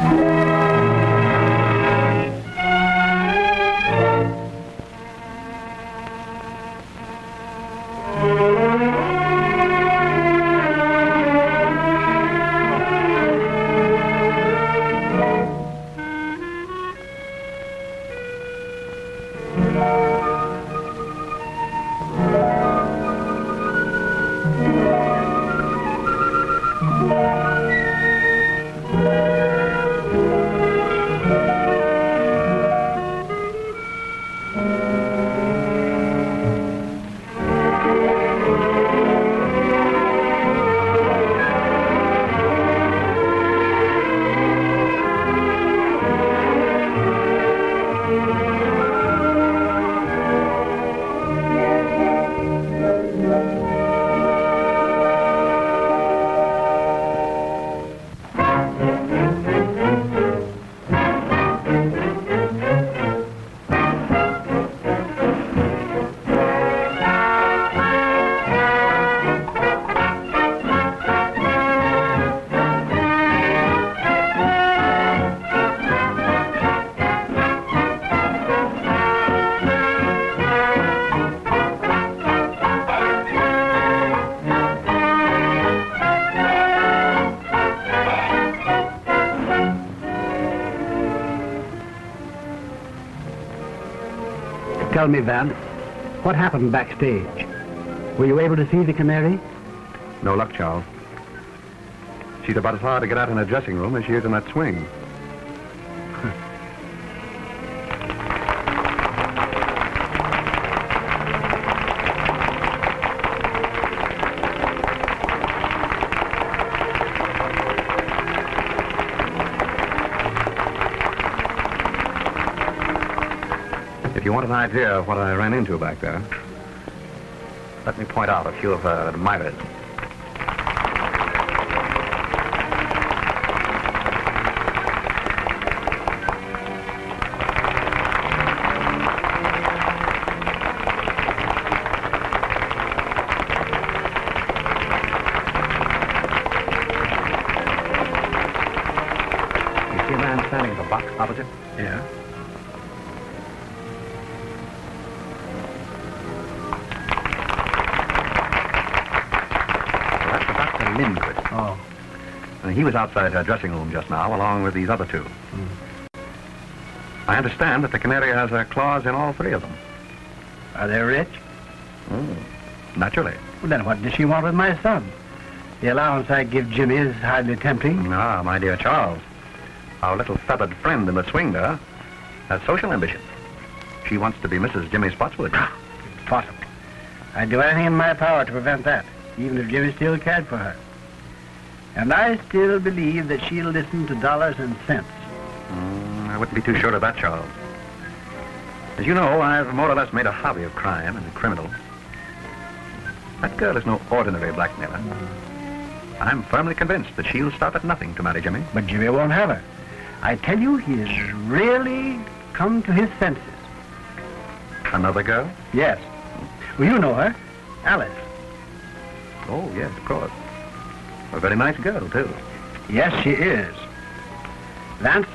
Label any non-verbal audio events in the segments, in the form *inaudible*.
Yeah. Tell me, Vance, what happened backstage? Were you able to see the canary? No luck, Charles. She's about as hard to get out in her dressing room as she is in that swing. Idea of what I ran into back there, let me point out a few of uh, her admirers. You see a man standing in the box opposite? Yeah. He was outside her dressing room just now, along with these other two. I understand that the Canary has her claws in all three of them. Are they rich? Naturally. Well, then what does she want with my son? The allowance I give Jimmy is hardly tempting. Ah, my dear Charles, our little feathered friend in the swing there has social ambition. She wants to be Mrs. Jimmy Spotswood. Possible. I'd do anything in my power to prevent that, even if Jimmy still cared for her. And I still believe that she'll listen to dollars and cents. Mm, I wouldn't be too sure of that, Charles. As you know, I've more or less made a hobby of crime and criminals. That girl is no ordinary blackmailer. I'm firmly convinced that she'll stop at nothing to marry Jimmy. But Jimmy won't have her. I tell you, he has really come to his senses. Another girl? Yes. Well, you know her. Alice. Oh, yes, of course. A very nice girl, too. Yes, she is. Vance,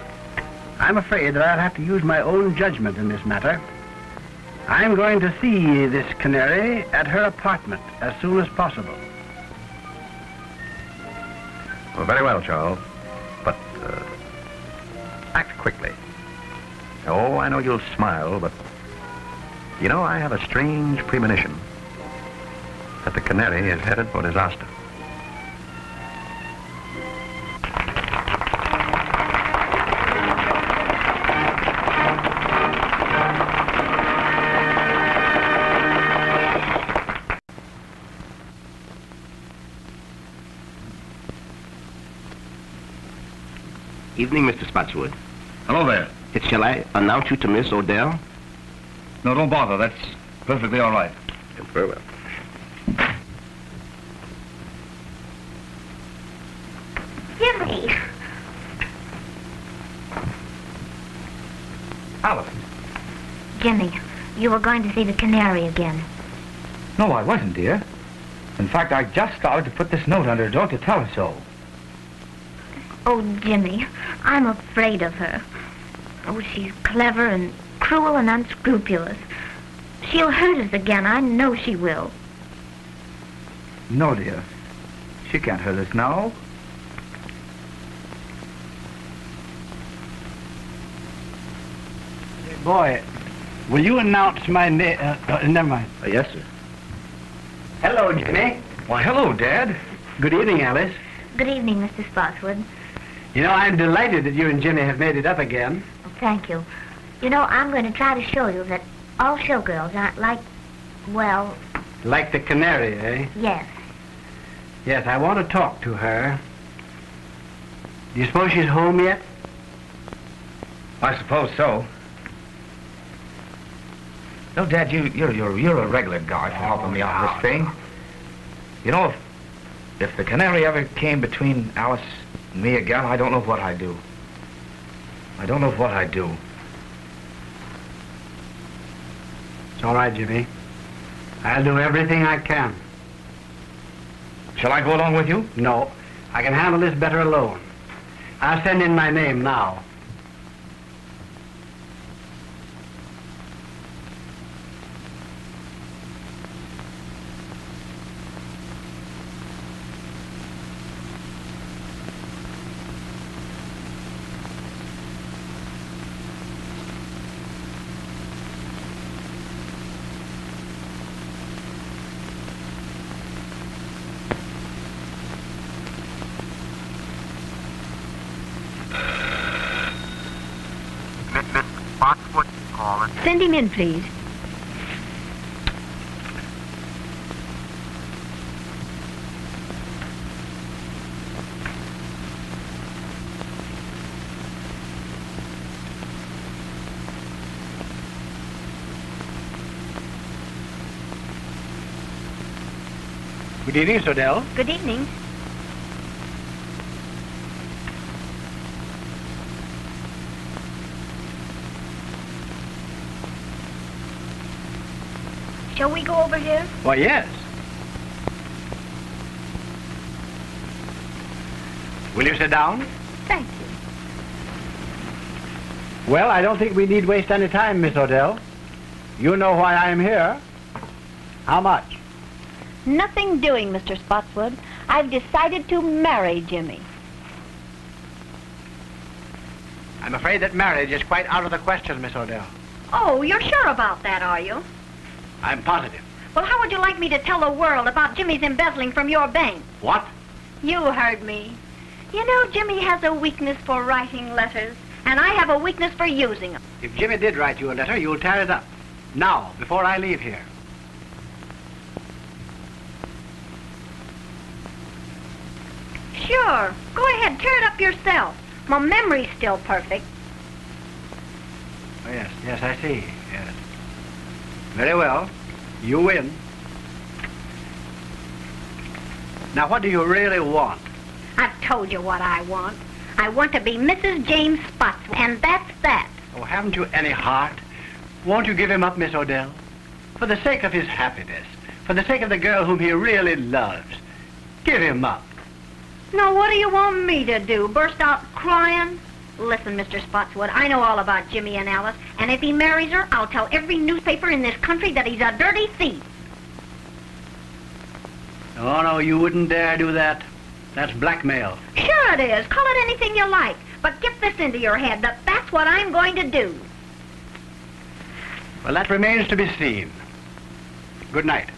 I'm afraid that I'll have to use my own judgment in this matter. I'm going to see this canary at her apartment as soon as possible. Well, very well, Charles. But uh, act quickly. Oh, I know you'll smile, but you know, I have a strange premonition that the canary is headed for disaster. Evening, Mr. Spotswood. Hello there. It, shall I announce you to Miss Odell? No, don't bother. That's perfectly all right. Oh, very well. Jimmy! Alice. Jimmy, you were going to see the canary again. No, I wasn't, dear. In fact, I just started to put this note under her door to tell her so. Oh, Jimmy, I'm afraid of her. Oh, she's clever and cruel and unscrupulous. She'll hurt us again. I know she will. No, dear. She can't hurt us now. Boy, will you announce my name? Uh, uh, never mind. Uh, yes, sir. Hello, Jimmy. Why, hello, Dad. Good evening, Alice. Good evening, Mr. Spotswood. You know, I'm delighted that you and Jimmy have made it up again. Oh, thank you. You know, I'm going to try to show you that all showgirls aren't like, well, Like the canary, eh? yes. Yes, I want to talk to her. Do you suppose she's home yet? I suppose so. No, Dad, you, you're, you're, you're a regular guy for helping me out on this thing. You know, if, if the canary ever came between Alice me again, I don't know what I'd do. I don't know what I'd do. It's all right, Jimmy. I'll do everything I can. Shall I go along with you? No, I can handle this better alone. I'll send in my name now. Mr. Spotswood calling. Send him in, please. Good evening, Sodell. Good evening. Shall we go over here? Why, yes. Will you sit down? Thank you. Well, I don't think we need waste any time, Miss Odell. You know why I am here. How much? Nothing doing, Mr. Spotswood. I've decided to marry Jimmy. I'm afraid that marriage is quite out of the question, Miss Odell. Oh, you're sure about that, are you? I'm positive. Well, how would you like me to tell the world about Jimmy's embezzling from your bank? What? You heard me. You know, Jimmy has a weakness for writing letters, and I have a weakness for using them. If Jimmy did write you a letter, you'll tear it up. Now, before I leave here. Sure. Go ahead, tear it up yourself. My memory's still perfect. Oh, yes, yes, I see. Yes. Very well. You win. Now, what do you really want? I've told you what I want. I want to be Mrs. James Spotswood, and that's that. Oh, haven't you any heart? Won't you give him up, Miss Odell? For the sake of his happiness, for the sake of the girl whom he really loves, give him up. Now, what do you want me to do? Burst out crying? Listen, Mr. Spotswood, I know all about Jimmy and Alice, and if he marries her, I'll tell every newspaper in this country that he's a dirty thief. Oh, no, you wouldn't dare do that. That's blackmail. Sure it is. Call it anything you like. But get this into your head that that's what I'm going to do. Well, that remains to be seen. Good night.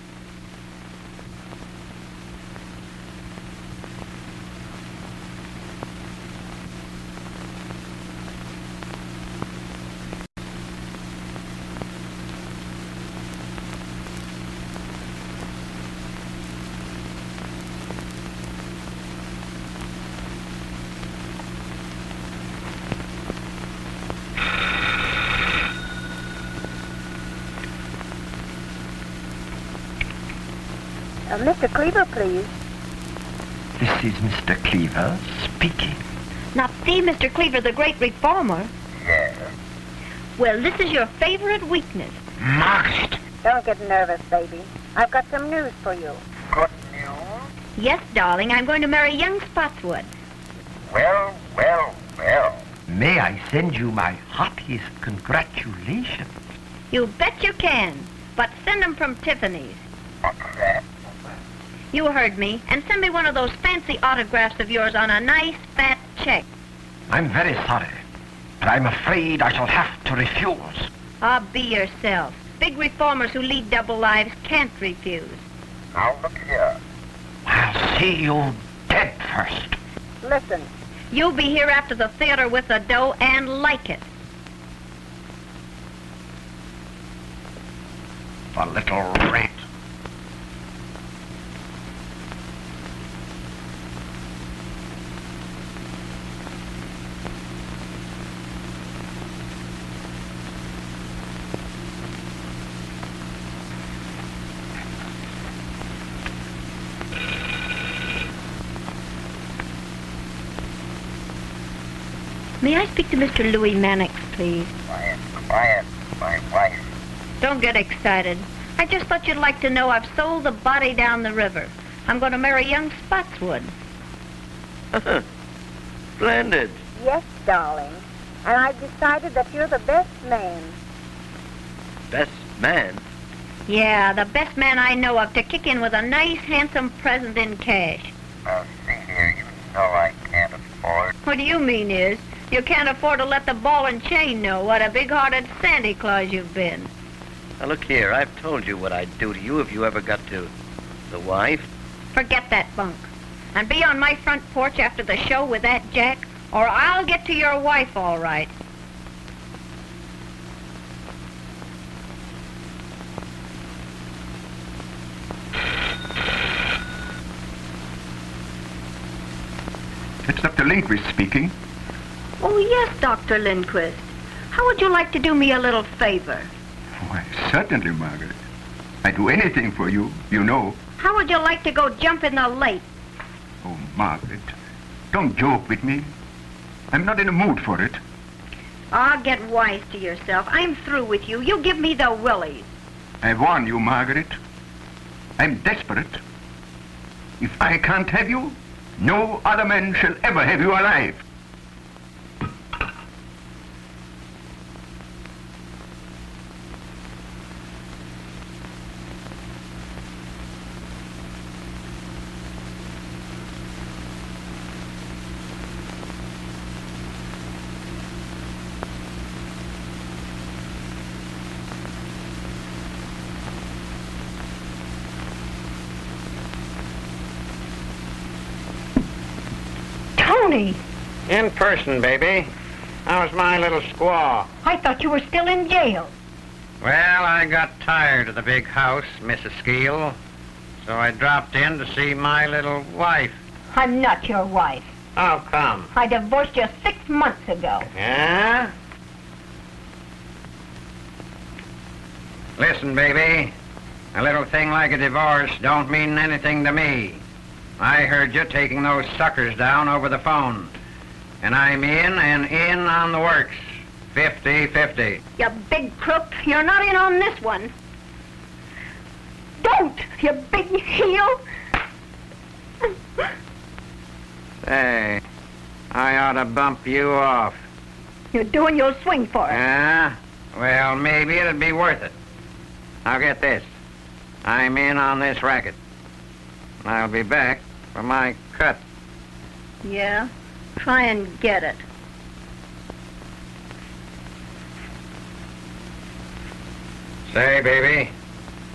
Uh, Mr. Cleaver, please. This is Mr. Cleaver speaking. Now, see, Mr. Cleaver, the great reformer. Yes. Well, this is your favorite weakness. Margaret! Don't get nervous, baby. I've got some news for you. Good news? Yes, darling, I'm going to marry young Spotswood. Well, well, well. May I send you my heartiest congratulations? You bet you can. But send 'em from Tiffany's. You heard me. And send me one of those fancy autographs of yours on a nice fat check. I'm very sorry, but I'm afraid I shall have to refuse. Ah, be yourself. Big reformers who lead double lives can't refuse. Now look here. I'll see you dead first. Listen, You'll be here after the theater with the dough and like it. The little rat. May I speak to Mr. Louis Mannix, please? Quiet, quiet, my wife. Don't get excited. I just thought you'd like to know I've sold the body down the river. I'm going to marry young Spotswood. *laughs* Splendid. yes, darling. And I've decided that you're the best man. Best man. Yeah, the best man I know of to kick in with a nice, handsome present in cash. Now, see here, you know I can't afford. What do you mean is, you can't afford to let the ball and chain know what a big-hearted Santa Claus you've been. Now look here, I've told you what I'd do to you if you ever got to the wife. Forget that bunk. And be on my front porch after the show with that Jack, or I'll get to your wife all right. It's Dr. Lindquist speaking. Oh, yes, Dr. Lindquist. How would you like to do me a little favor? Why, certainly, Margaret. I'd do anything for you, you know. How would you like to go jump in the lake? Oh, Margaret, don't joke with me. I'm not in a mood for it. Ah, get wise to yourself. I'm through with you. You give me the willies. I warn you, Margaret. I'm desperate. If I can't have you, no other man shall ever have you alive. In person, baby. How's my little squaw? I thought you were still in jail. Well, I got tired of the big house, Mrs. Skeel. So I dropped in to see my little wife. I'm not your wife. How come? I divorced you six months ago. Yeah? Listen, baby. A little thing like a divorce don't mean anything to me. I heard you taking those suckers down over the phone. And I'm in and in on the works. Fifty-fifty. You big crook. You're not in on this one. Don't, you big heel. Say, I ought to bump you off. You're doing your swing for it. Yeah? Well, maybe it'd be worth it. Now get this. I'm in on this racket. And I'll be back for my cut. Yeah? Try and get it. Say, baby,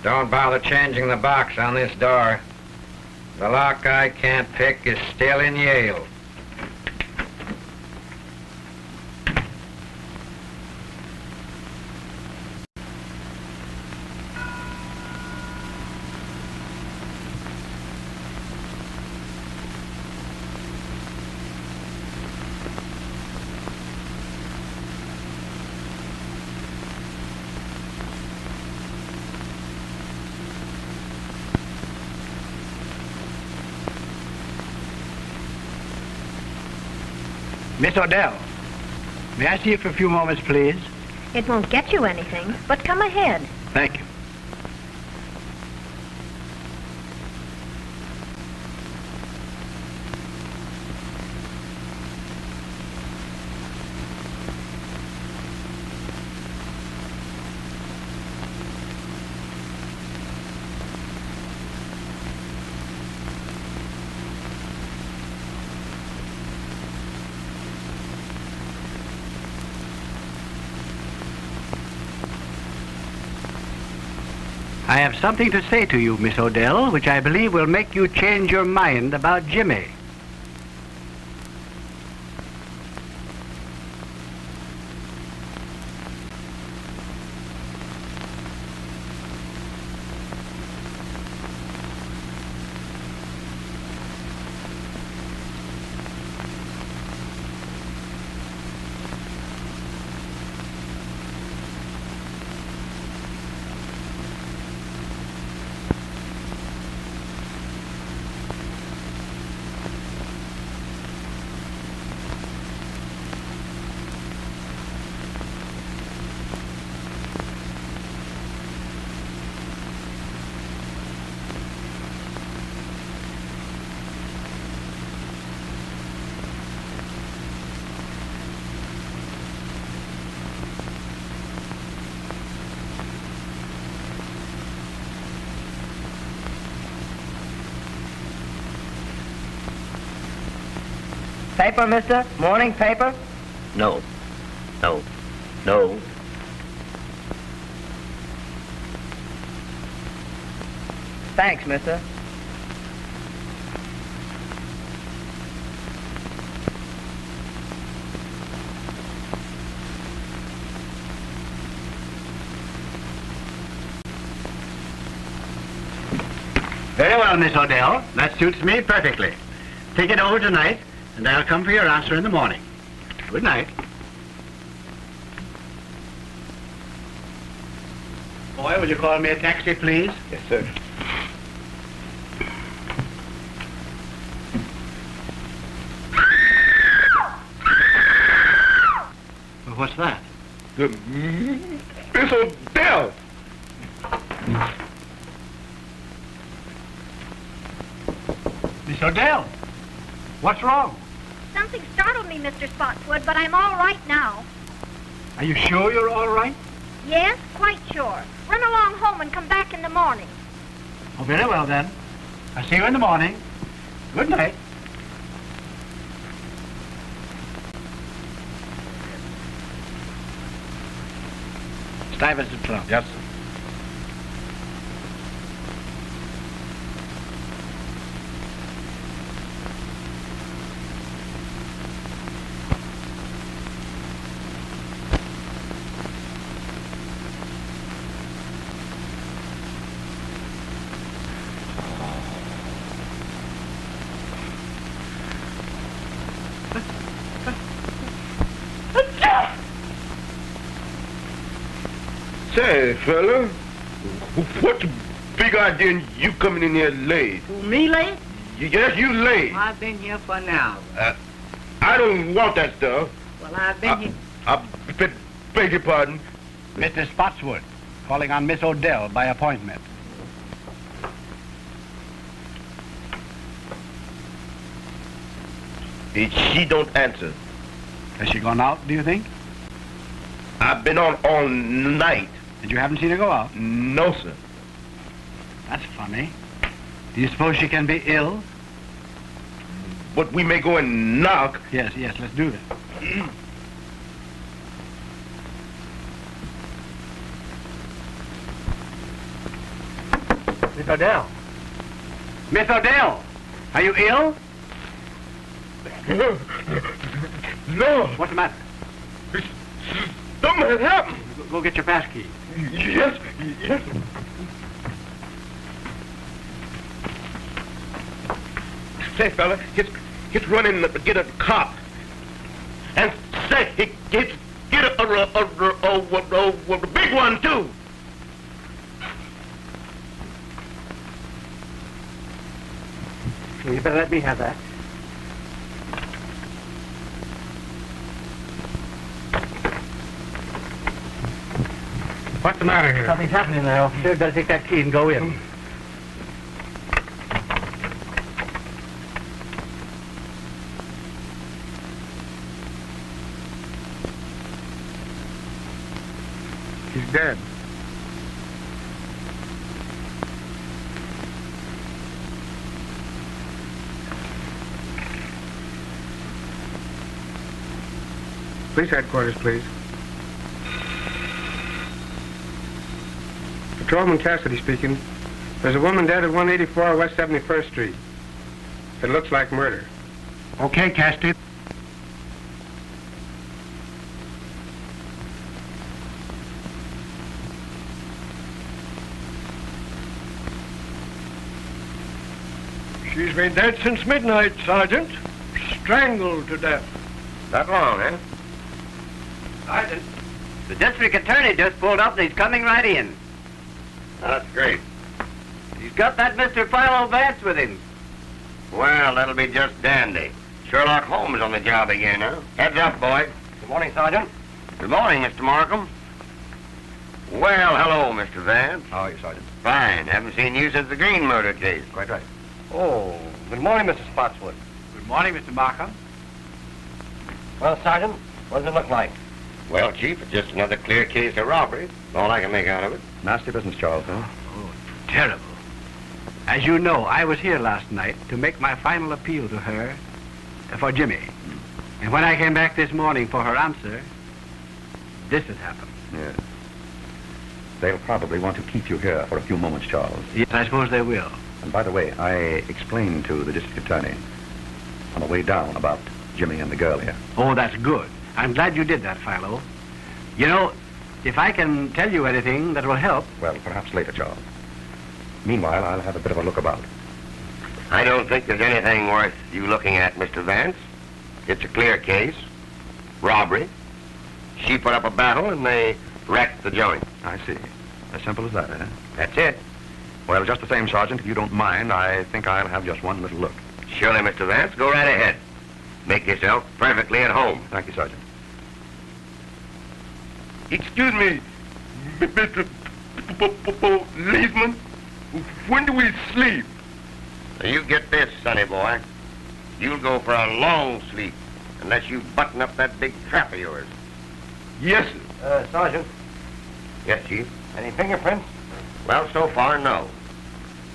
don't bother changing the box on this door. The lock I can't pick is still in Yale. Miss Odell, may I see you for a few moments, please? It won't get you anything, but come ahead. Thank you. I have something to say to you, Miss Odell, which I believe will make you change your mind about Jimmy. Paper, mister? Morning paper? No. No. No. Thanks, mister. Very well, Miss Odell. That suits me perfectly. Take it over tonight, and I'll come for your answer in the morning. Good night. Boy, will you call me a taxi, please? Yes, sir. Well, what's that? The Miss Odell. Miss Odell, what's wrong? Something startled me, Mr. Spotswood, but I'm all right now. Are you sure you're all right? Yes, quite sure. Run along home and come back in the morning. Oh, very well then. I'll see you in the morning. Good night. Stuyvesant Club. Yes, sir. Say, fella, what big idea in you coming in here late? Me late? Yes, you late. I've been here for an hour. Uh, I don't want that stuff. Well, I've been Uh, here. I beg, beg your pardon. Mr. Spotswood, calling on Miss Odell by appointment. If she don't answer. Has she gone out, do you think? I've been on all night. And you haven't seen her go out? No, sir. That's funny. Do you suppose she can be ill? But we may go and knock. Yes, yes, let's do that. Miss Odell. Miss Odell, are you ill? *laughs* No. What's the matter? Something has happened. Go, get your pass key. Yes, yes. Say, fella, just, just run in and get a cop. And say, he, get, get a, a, a, a, a, a, a big one, too. You better let me have that. What's the matter here? Something's happening there, officer. Better take that key and go in. He's dead. Police headquarters, please. Patrolman Cassidy speaking. There's a woman dead at 184 West 71st Street. It looks like murder. Okay, Cassidy. She's been dead since midnight, Sergeant. Strangled to death. That long, eh? Sergeant, the district attorney just pulled up and he's coming right in. That's great. He's got that Mr. Philo Vance with him. Well, that'll be just dandy. Sherlock Holmes on the job again, huh? Heads up, boy. Good morning, Sergeant. Good morning, Mr. Markham. Well, hello, Mr. Vance. How are you, Sergeant? Fine. Haven't seen you since the Green murder case. Quite right. Oh, good morning, Mr. Spotswood. Good morning, Mr. Markham. Well, Sergeant, what does it look like? Well, Chief, it's just another clear case of robbery. All I can make out of it. Nasty business, Charles, huh? Oh, terrible. As you know, I was here last night to make my final appeal to her uh, for Jimmy. And when I came back this morning for her answer, this has happened. Yes. They'll probably want to keep you here for a few moments, Charles. Yes, I suppose they will. And by the way, I explained to the district attorney on the way down about Jimmy and the girl here. Oh, that's good. I'm glad you did that, Philo. You know, if I can tell you anything that will help. Well, perhaps later, Charles. Meanwhile, I'll have a bit of a look about. I don't think there's anything worth you looking at, Mr. Vance. It's a clear case. Robbery. She put up a battle and they wrecked the joint. I see. As simple as that, eh? That's it. Well, just the same, Sergeant, if you don't mind, I think I'll have just one little look. Surely, Mr. Vance. Go right ahead. Make yourself perfectly at home. Thank you, Sergeant. Excuse me, Mr. Policeman. When do we sleep? Now, you get this, sonny boy. You'll go for a long sleep unless you button up that big trap of yours. Yes, sir. Uh, Sergeant, Yes, Chief? any fingerprints? Well, so far, no.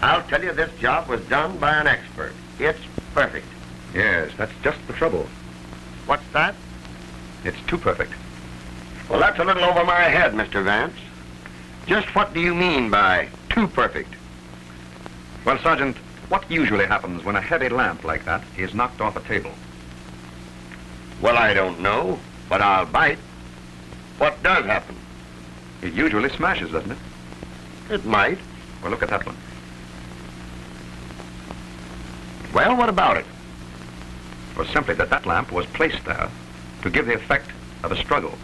I'll tell you this job was done by an expert. It's perfect. Yes, that's just the trouble. What's that? It's too perfect. Well, that's a little over my head, Mr. Vance. Just what do you mean by too perfect? Well, Sergeant, what usually happens when a heavy lamp like that is knocked off a table? Well, I don't know, but I'll bite. What does happen? It usually smashes, doesn't it? It might. Well, look at that one. Well, what about it? Was simply that that lamp was placed there to give the effect of a struggle.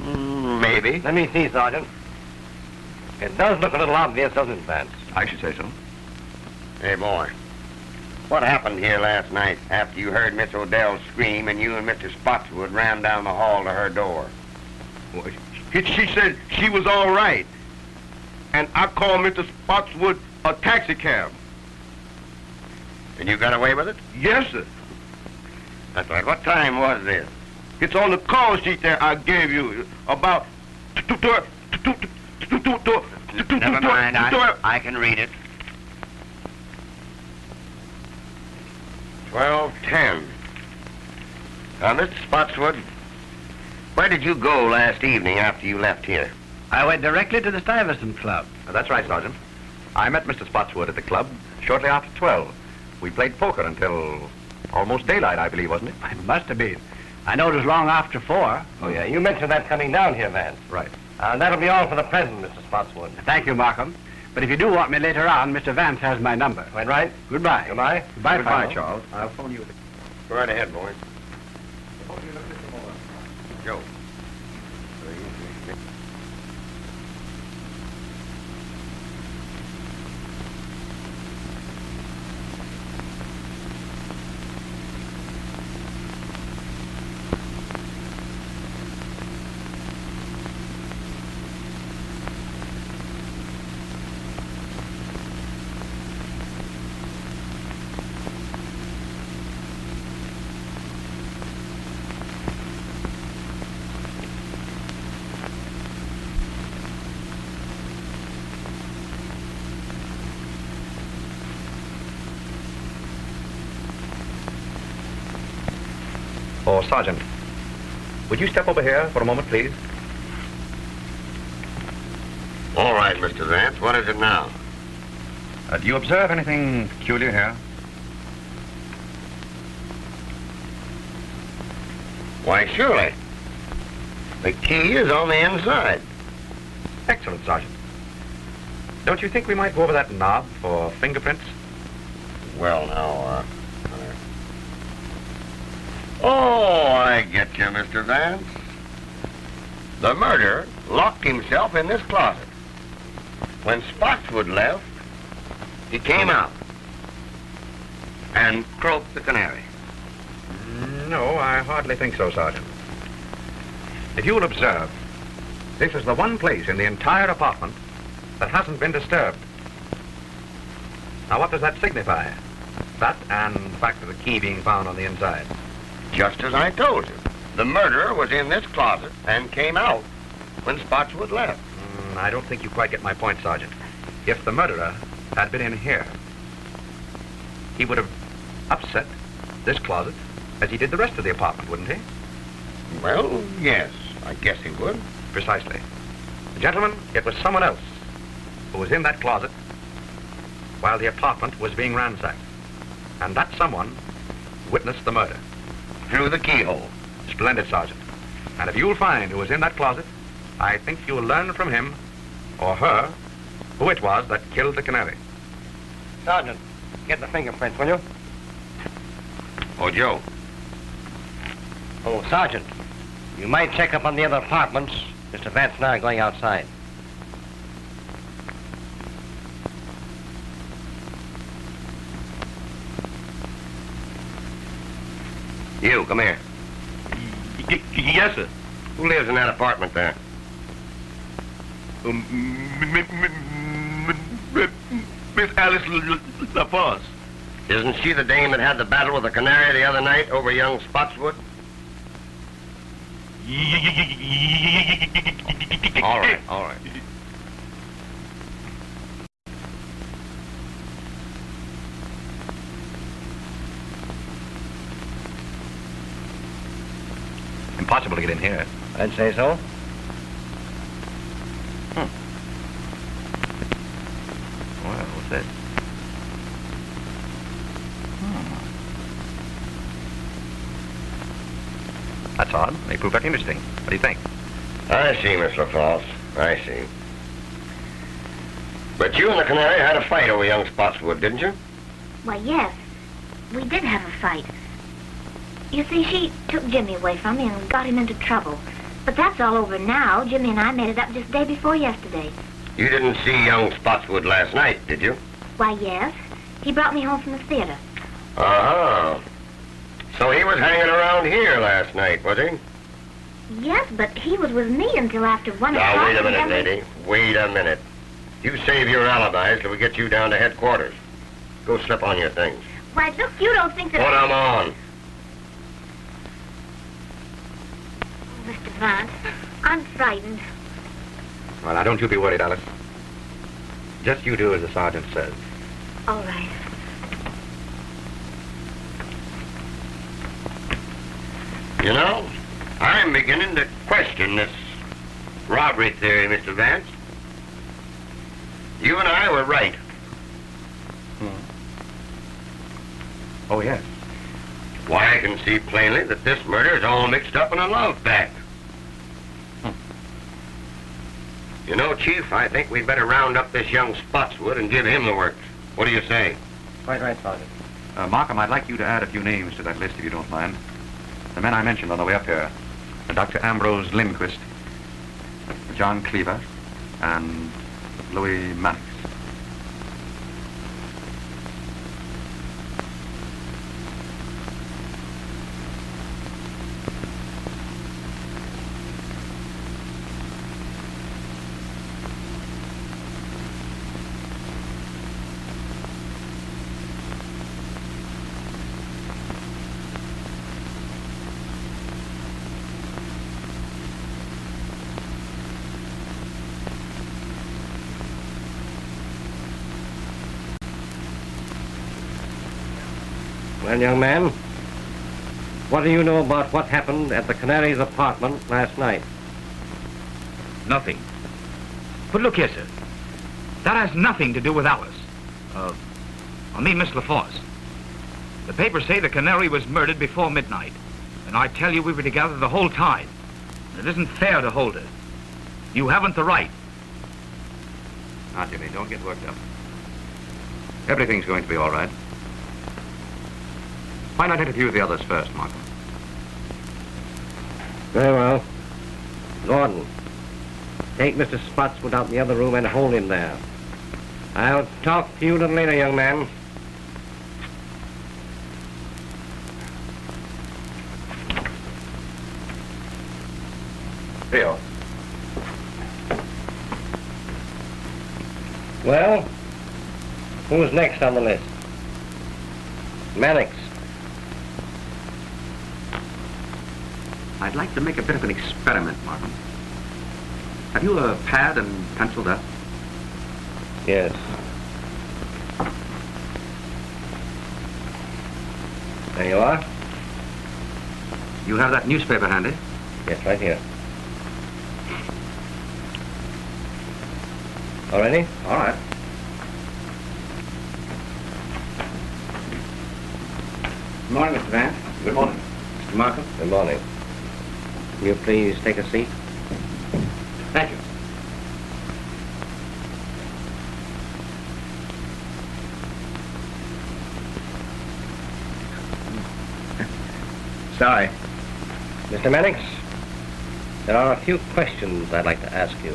Mm, maybe. Let me see, Sergeant. It does look a little obvious, doesn't it, Vance? I should say so. Hey, boy. What happened here last night after you heard Miss Odell scream and you and Mr. Spotswood ran down the hall to her door? Well, she, she said she was all right. And I called Mr. Spotswood a taxi cab. And you got away with it? Yes, sir. That's right. What time was this? It's on the call sheet there I gave you about... Never mind. I, I can read it. Twelve ten. Now, Mr. Spotswood, where did you go last evening after you left here? I went directly to the Stuyvesant Club. Uh, that's right, Sergeant. I met Mr. Spotswood at the club shortly after 12. We played poker until almost daylight, I believe, wasn't it? It must have been. I know it was long after four. Oh, yeah, you mentioned that coming down here, Vance. Right. Uh, that'll be all for the present, Mr. Spotswood. Thank you, Markham. But if you do want me later on, Mr. Vance has my number. Quite right. Goodbye. Goodbye. Goodbye, Goodbye, Charles. I'll phone you. Go right ahead, boys. Joe. Oh, Sergeant, would you step over here for a moment, please? All right, Mr. Vance. What is it now? Uh, do you observe anything peculiar here? Why, surely. The key is on the inside. Excellent, Sergeant. Don't you think we might go over that knob for fingerprints? Well, now, uh... Oh, I get you, Mr. Vance. The murderer locked himself in this closet. When Spotswood left, he came out and croaked the canary. No, I hardly think so, Sergeant. If you will observe, this is the one place in the entire apartment that hasn't been disturbed. Now, what does that signify? That and the fact of the key being found on the inside. Just as I told you. The murderer was in this closet and came out when Spotswood left. Mm, I don't think you quite get my point, Sergeant. If the murderer had been in here, he would have upset this closet as he did the rest of the apartment, wouldn't he? Well, yes, I guess he would. Precisely. Gentlemen, it was someone else who was in that closet while the apartment was being ransacked. And that someone witnessed the murder. Through the keyhole. Splendid, Sergeant. And if you'll find who was in that closet, I think you'll learn from him, or her, who it was that killed the canary. Sergeant, get the fingerprints, will you? Oh, Joe. Oh, Sergeant, you might check up on the other apartments. Mr. Vance and I are going outside. You, come here. Yes, sir. Who lives in that apartment there? Um, Miss Alice LaFosse. Isn't she the dame that had the battle with the canary the other night over young Spotswood? All right, all right. Impossible to get in here. I'd say so. Hmm. Well, what's that? Hmm. That's odd. They prove that interesting. What do you think? I see, Miss LaFosse. I see. But you and the canary had a fight over young Spotswood, didn't you? Why, yes. We did have a fight. You see, she took Jimmy away from me and got him into trouble. But that's all over now. Jimmy and I made it up just day before yesterday. You didn't see young Spotswood last night, did you? Why, yes. He brought me home from the theater. Uh-huh. So he was hanging around here last night, was he? Yes, but he was with me until after one o'clock. Now, wait a minute, lady. Wait a minute. You save your alibis till we get you down to headquarters. Go slip on your things. Why, look, you don't think that... Put 'em on. Mr. Vance, I'm frightened. Well, now, don't you be worried, Alice. Just you do as the sergeant says. All right. You know, I'm beginning to question this robbery theory, Mr. Vance. You and I were right. Hmm. Oh, yes. Why, I can see plainly that this murder is all mixed up in a love pact. You know, Chief, I think we'd better round up this young Spotswood and give him the works. What do you say? Quite right, Sergeant. Uh, Markham, I'd like you to add a few names to that list, if you don't mind. The men I mentioned on the way up here. Uh, Dr. Ambrose Lindquist, John Cleaver, and Louis Mannix. Well, young man, what do you know about what happened at the Canary's apartment last night? Nothing. But look here, sir. That has nothing to do with Alice. Uh, I mean Miss LaFosse. The papers say the canary was murdered before midnight. And I tell you we were together the whole time. It isn't fair to hold her. You haven't the right. Now, Jimmy, don't get worked up. Everything's going to be all right. Why not interview the others first, Markham? Very well. Gordon, take Mr. Spotswood out in the other room and hold him there. I'll talk to you a little later, young man. Theo. Well, who's next on the list? Mannix. I'd like to make a bit of an experiment, Markham. Have you a pad and pencil there? Yes. There you are. You have that newspaper handy? Yes, right here. All ready? All right. Good morning, Mr. Vance. Good morning. Mr. Markham. Good morning. Will you please take a seat? Thank you. Sorry. Mr. Mannix, there are a few questions I'd like to ask you.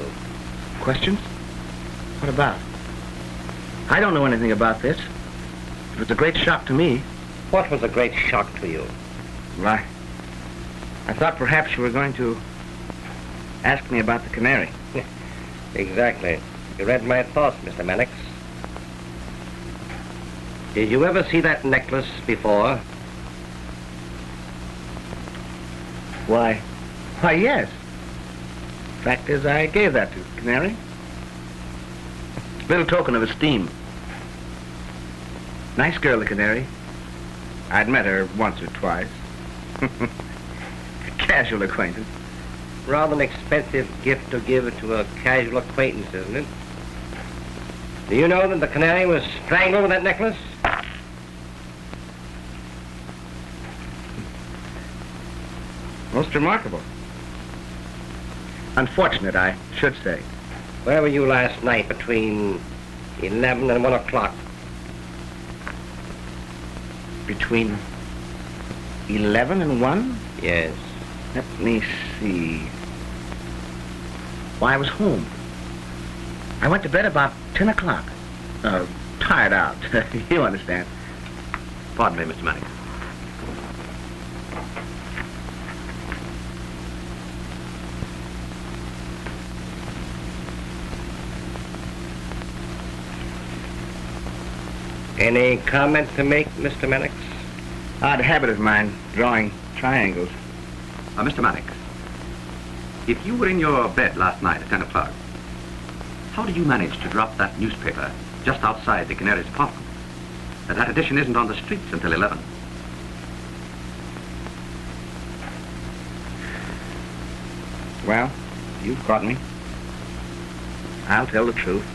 Questions? What about? I don't know anything about this. It was a great shock to me. What was a great shock to you? I thought perhaps you were going to ask me about the canary. *laughs* Exactly. You read my thoughts, Mr. Mannix. Did you ever see that necklace before? Why? Why, yes. Fact is, I gave that to the Canary. Little token of esteem. Nice girl, the Canary. I'd met her once or twice. *laughs* Casual acquaintance. Rather an expensive gift to give to a casual acquaintance, isn't it? Do you know that the canary was strangled with that necklace? Most remarkable. Unfortunate, I should say. Where were you last night between 11 and 1 o'clock? Between 11 and 1? Yes. Let me see. Why, I was home. I went to bed about 10 o'clock. Uh, tired out. *laughs* you understand. Pardon me, Mr. Mannix. Any comment to make, Mr. Mannix? Odd habit of mine, drawing triangles. Uh, Mr. Mannix, if you were in your bed last night at 10 o'clock, how did you manage to drop that newspaper just outside the Canary's apartment? And that edition isn't on the streets until 11. Well, you've caught me. I'll tell the truth.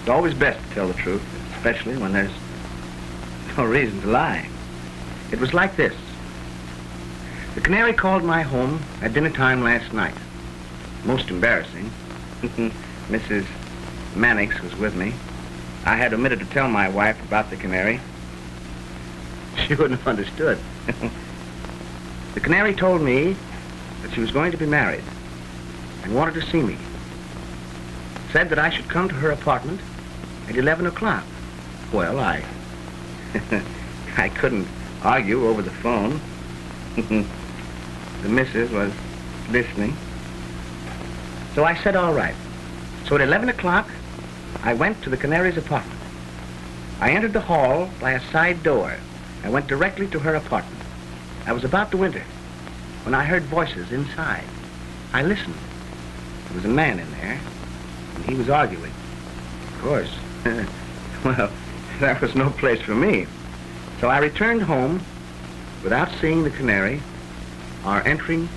It's always best to tell the truth, especially when there's no reason to lie. It was like this. Canary called my home at dinner time last night. Most embarrassing. *laughs* Mrs. Mannix was with me. I had omitted to tell my wife about the canary. She wouldn't have understood. *laughs* the canary told me that she was going to be married and wanted to see me. Said that I should come to her apartment at 11 o'clock. Well, I... *laughs* I couldn't argue over the phone. The missus was listening. So I said, all right. So at 11 o'clock, I went to the canary's apartment. I entered the hall by a side door. I went directly to her apartment. I was about to enter when I heard voices inside. I listened. There was a man in there, and he was arguing. Of course. *laughs* well, that was no place for me. So I returned home without seeing the canary or entering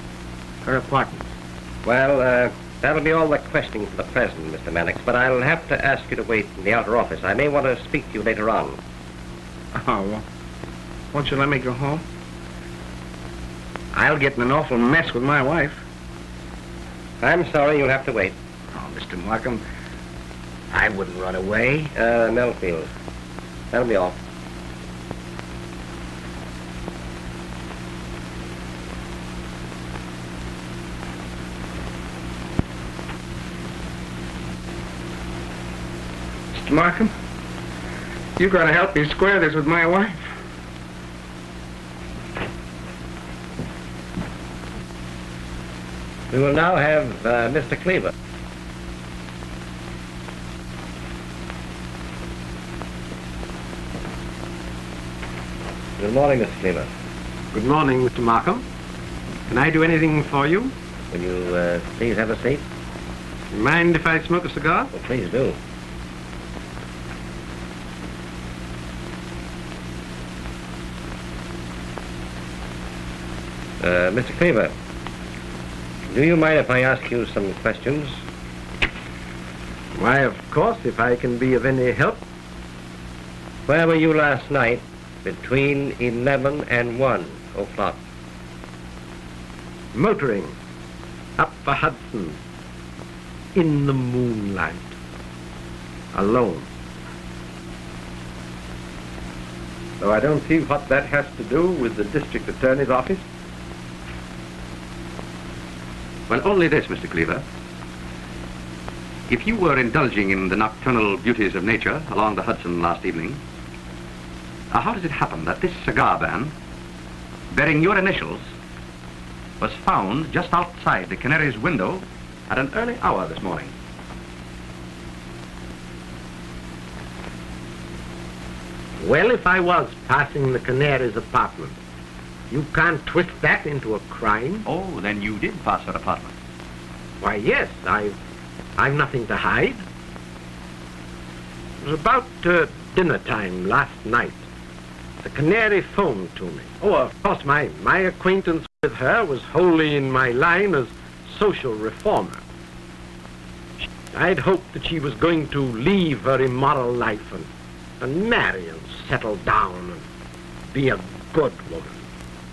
her apartment. Well, uh, That'll be all the questioning for the present, Mr. Mannix, but I'll have to ask you to wait in the outer office. I may want to speak to you later on. Oh, well, won't you let me go home? I'll get in an awful mess with my wife. I'm sorry you'll have to wait. Oh, Mr. Markham, I wouldn't run away. Uh, Melfield. That'll be all. Mr. Markham, You have got to help me square this with my wife. We will now have uh, Mr. Cleaver. Good morning, Mr. Cleaver. Good morning, Mr. Markham. Can I do anything for you? Will you uh, please have a seat? Mind if I smoke a cigar? Well, please do. Uh, Mr. Cleaver, do you mind if I ask you some questions? Why, of course, if I can be of any help. Where were you last night between 11 and 1 o'clock? Motoring up the Hudson in the moonlight, alone. Though I don't see what that has to do with the district attorney's office. Well, only this, Mr. Cleaver. If you were indulging in the nocturnal beauties of nature along the Hudson last evening, uh, how does it happen that this cigar band, bearing your initials, was found just outside the Canary's window at an early hour this morning? Well, if I was passing the Canary's apartment, you can't twist that into a crime. Oh, then you did pass her apartment. Why, yes, I've, I've nothing to hide. It was about uh, dinner time last night. The Canary phoned to me. Oh, of course, my, my acquaintance with her was wholly in my line as social reformer. I'd hoped that she was going to leave her immoral life and, and marry and settle down and be a good woman.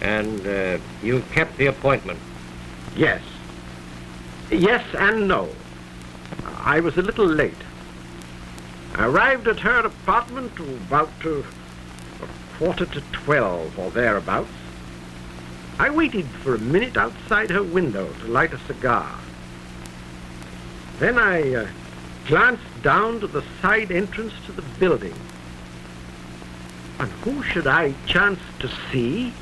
And uh, you kept the appointment? Yes. Yes and no. I was a little late. I arrived at her apartment about uh, a quarter to twelve or thereabouts. I waited for a minute outside her window to light a cigar. Then I uh, glanced down to the side entrance to the building. And who should I chance to see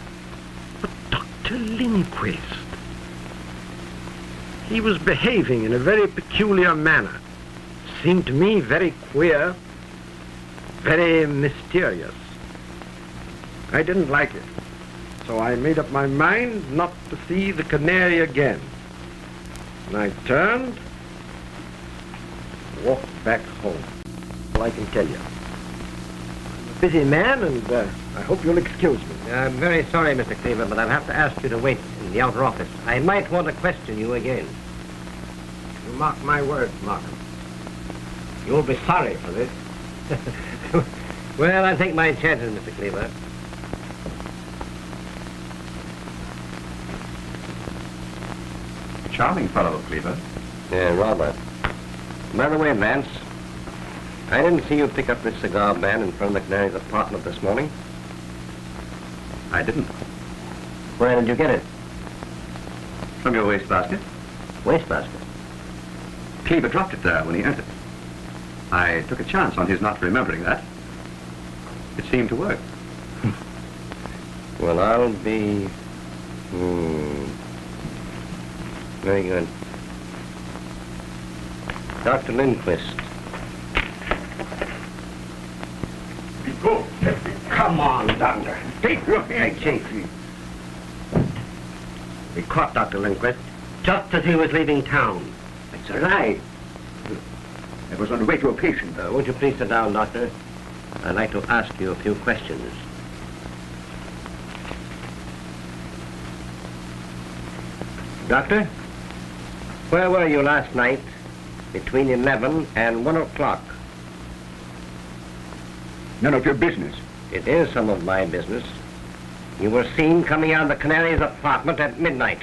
Dr. Lindquist? He was behaving in a very peculiar manner. Seemed to me very queer, very mysterious. I didn't like it. So I made up my mind not to see the canary again. And I turned, walked back home. All I can tell you. I'm a busy man, and uh, I hope you'll excuse me. I'm very sorry, Mr. Cleaver, but I'll have to ask you to wait in the outer office. I might want to question you again. You mark my words, Markham. You'll be sorry for this. *laughs* well, I'll take my chances, Mr. Cleaver. Charming fellow, Cleaver. Yeah, rather. By the way, Vance, I didn't see you pick up this cigar band in front of the Canary's apartment this morning. I didn't. Where did you get it? From your wastebasket. Wastebasket? Cleaver dropped it there when he entered. I took a chance on his not remembering that. It seemed to work. *laughs* Well, I'll be... Hmm. Very good. Dr. Lindquist. Be Go. Come on, Doctor. Take your hand. Hey, Chief. We caught Dr. Lindquist just as he was leaving town. It's a lie. I was on the way to a patient. Uh, won't you please sit down, Doctor? I'd like to ask you a few questions. Doctor? Where were you last night between 11 and 1 o'clock? None of your business. It is some of my business. You were seen coming out of the Canary's apartment at midnight.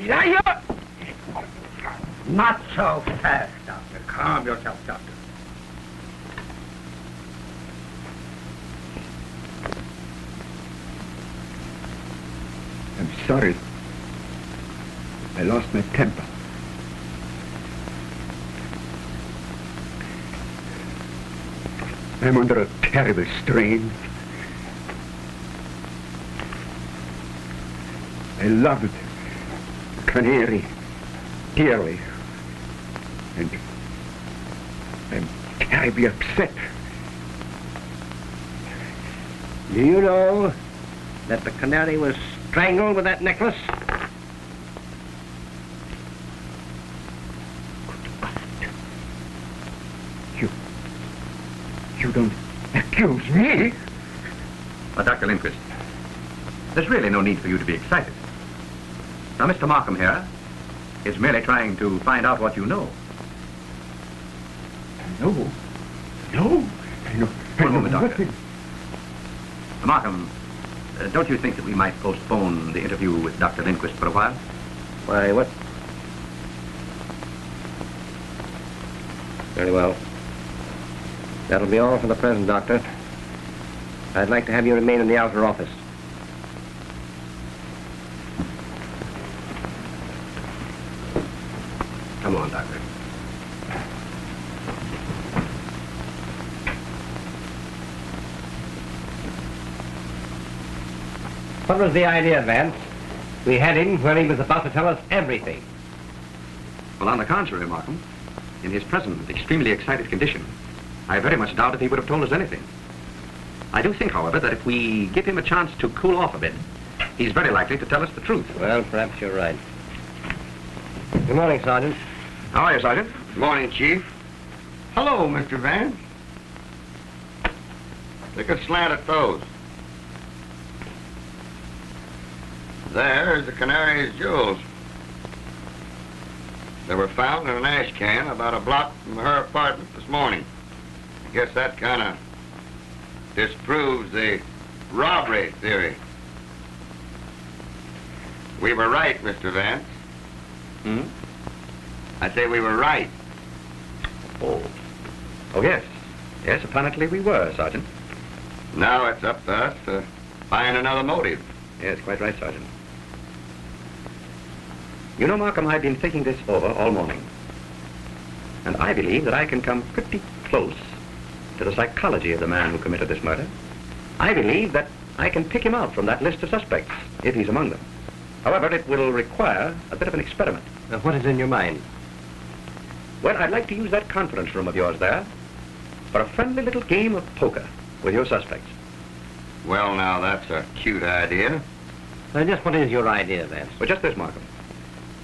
Yeah, yeah. Not so fast, Doctor. Calm yourself, Doctor. I'm sorry. I lost my temper. I'm under a terrible strain. I loved Canary dearly. And I'm terribly upset. Do you know that the Canary was strangled with that necklace? You don't accuse me? But Dr. Lindquist, there's really no need for you to be excited. Now, Mr. Markham here is merely trying to find out what you know. No. No. I know. I One moment, Doctor. nothing. Markham, uh, don't you think that we might postpone the interview with Dr. Lindquist for a while? Why, what? Very well. That'll be all for the present, Doctor. I'd like to have you remain in the outer office. Come on, Doctor. What was the idea, Vance? We had him when he was about to tell us everything. Well, on the contrary, Markham, in his present extremely excited condition, I very much doubt if he would have told us anything. I do think, however, that if we give him a chance to cool off a bit, he's very likely to tell us the truth. Well, perhaps you're right. Good morning, Sergeant. How are you, Sergeant? Good morning, Chief. Hello, Mr. Vance. Take a slant at those. There's the Canary's jewels. They were found in an ash can about a block from her apartment this morning. Guess that kind of disproves the robbery theory. We were right, Mr. Vance. Hmm? I say we were right. Oh. Oh, yes. Yes, apparently we were, Sergeant. Now it's up to us to find another motive. Yes, quite right, Sergeant. You know, Markham, I've been thinking this over all morning. And I believe that I can come pretty close to the psychology of the man who committed this murder. I believe that I can pick him out from that list of suspects, if he's among them. However, it will require a bit of an experiment. Uh, what is in your mind? Well, I'd like to use that conference room of yours there for a friendly little game of poker with your suspects. Well, now, that's a cute idea. Uh, just what is your idea, Vance? Well, just this, Markham.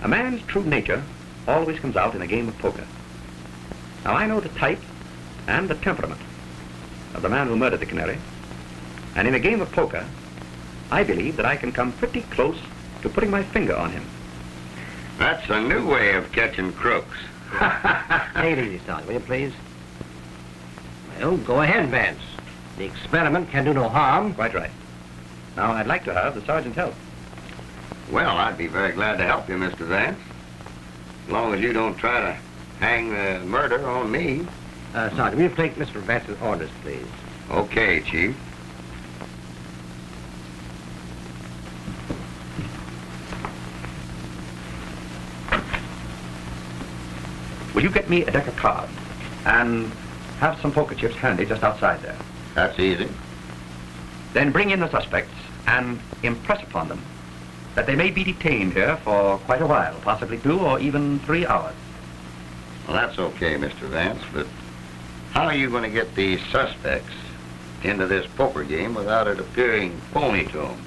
A man's true nature always comes out in a game of poker. Now, I know the type and the temperament of the man who murdered the canary. And in a game of poker, I believe that I can come pretty close to putting my finger on him. That's a new way of catching crooks. *laughs* Take it easy, Sergeant, will you please? Well, go ahead, Vance. The experiment can do no harm. Quite right. Now, I'd like to have the sergeant's help. Well, I'd be very glad to help you, Mr. Vance. As long as you don't try to hang the murder on me. Uh, Sergeant, will you take Mr. Vance's orders, please? Okay, Chief. Will you get me a deck of cards and have some poker chips handy just outside there? That's easy. Then bring in the suspects and impress upon them that they may be detained here for quite a while, possibly two or even three hours. Well, that's okay, Mr. Vance, but how are you going to get these suspects into this poker game without it appearing phony to them?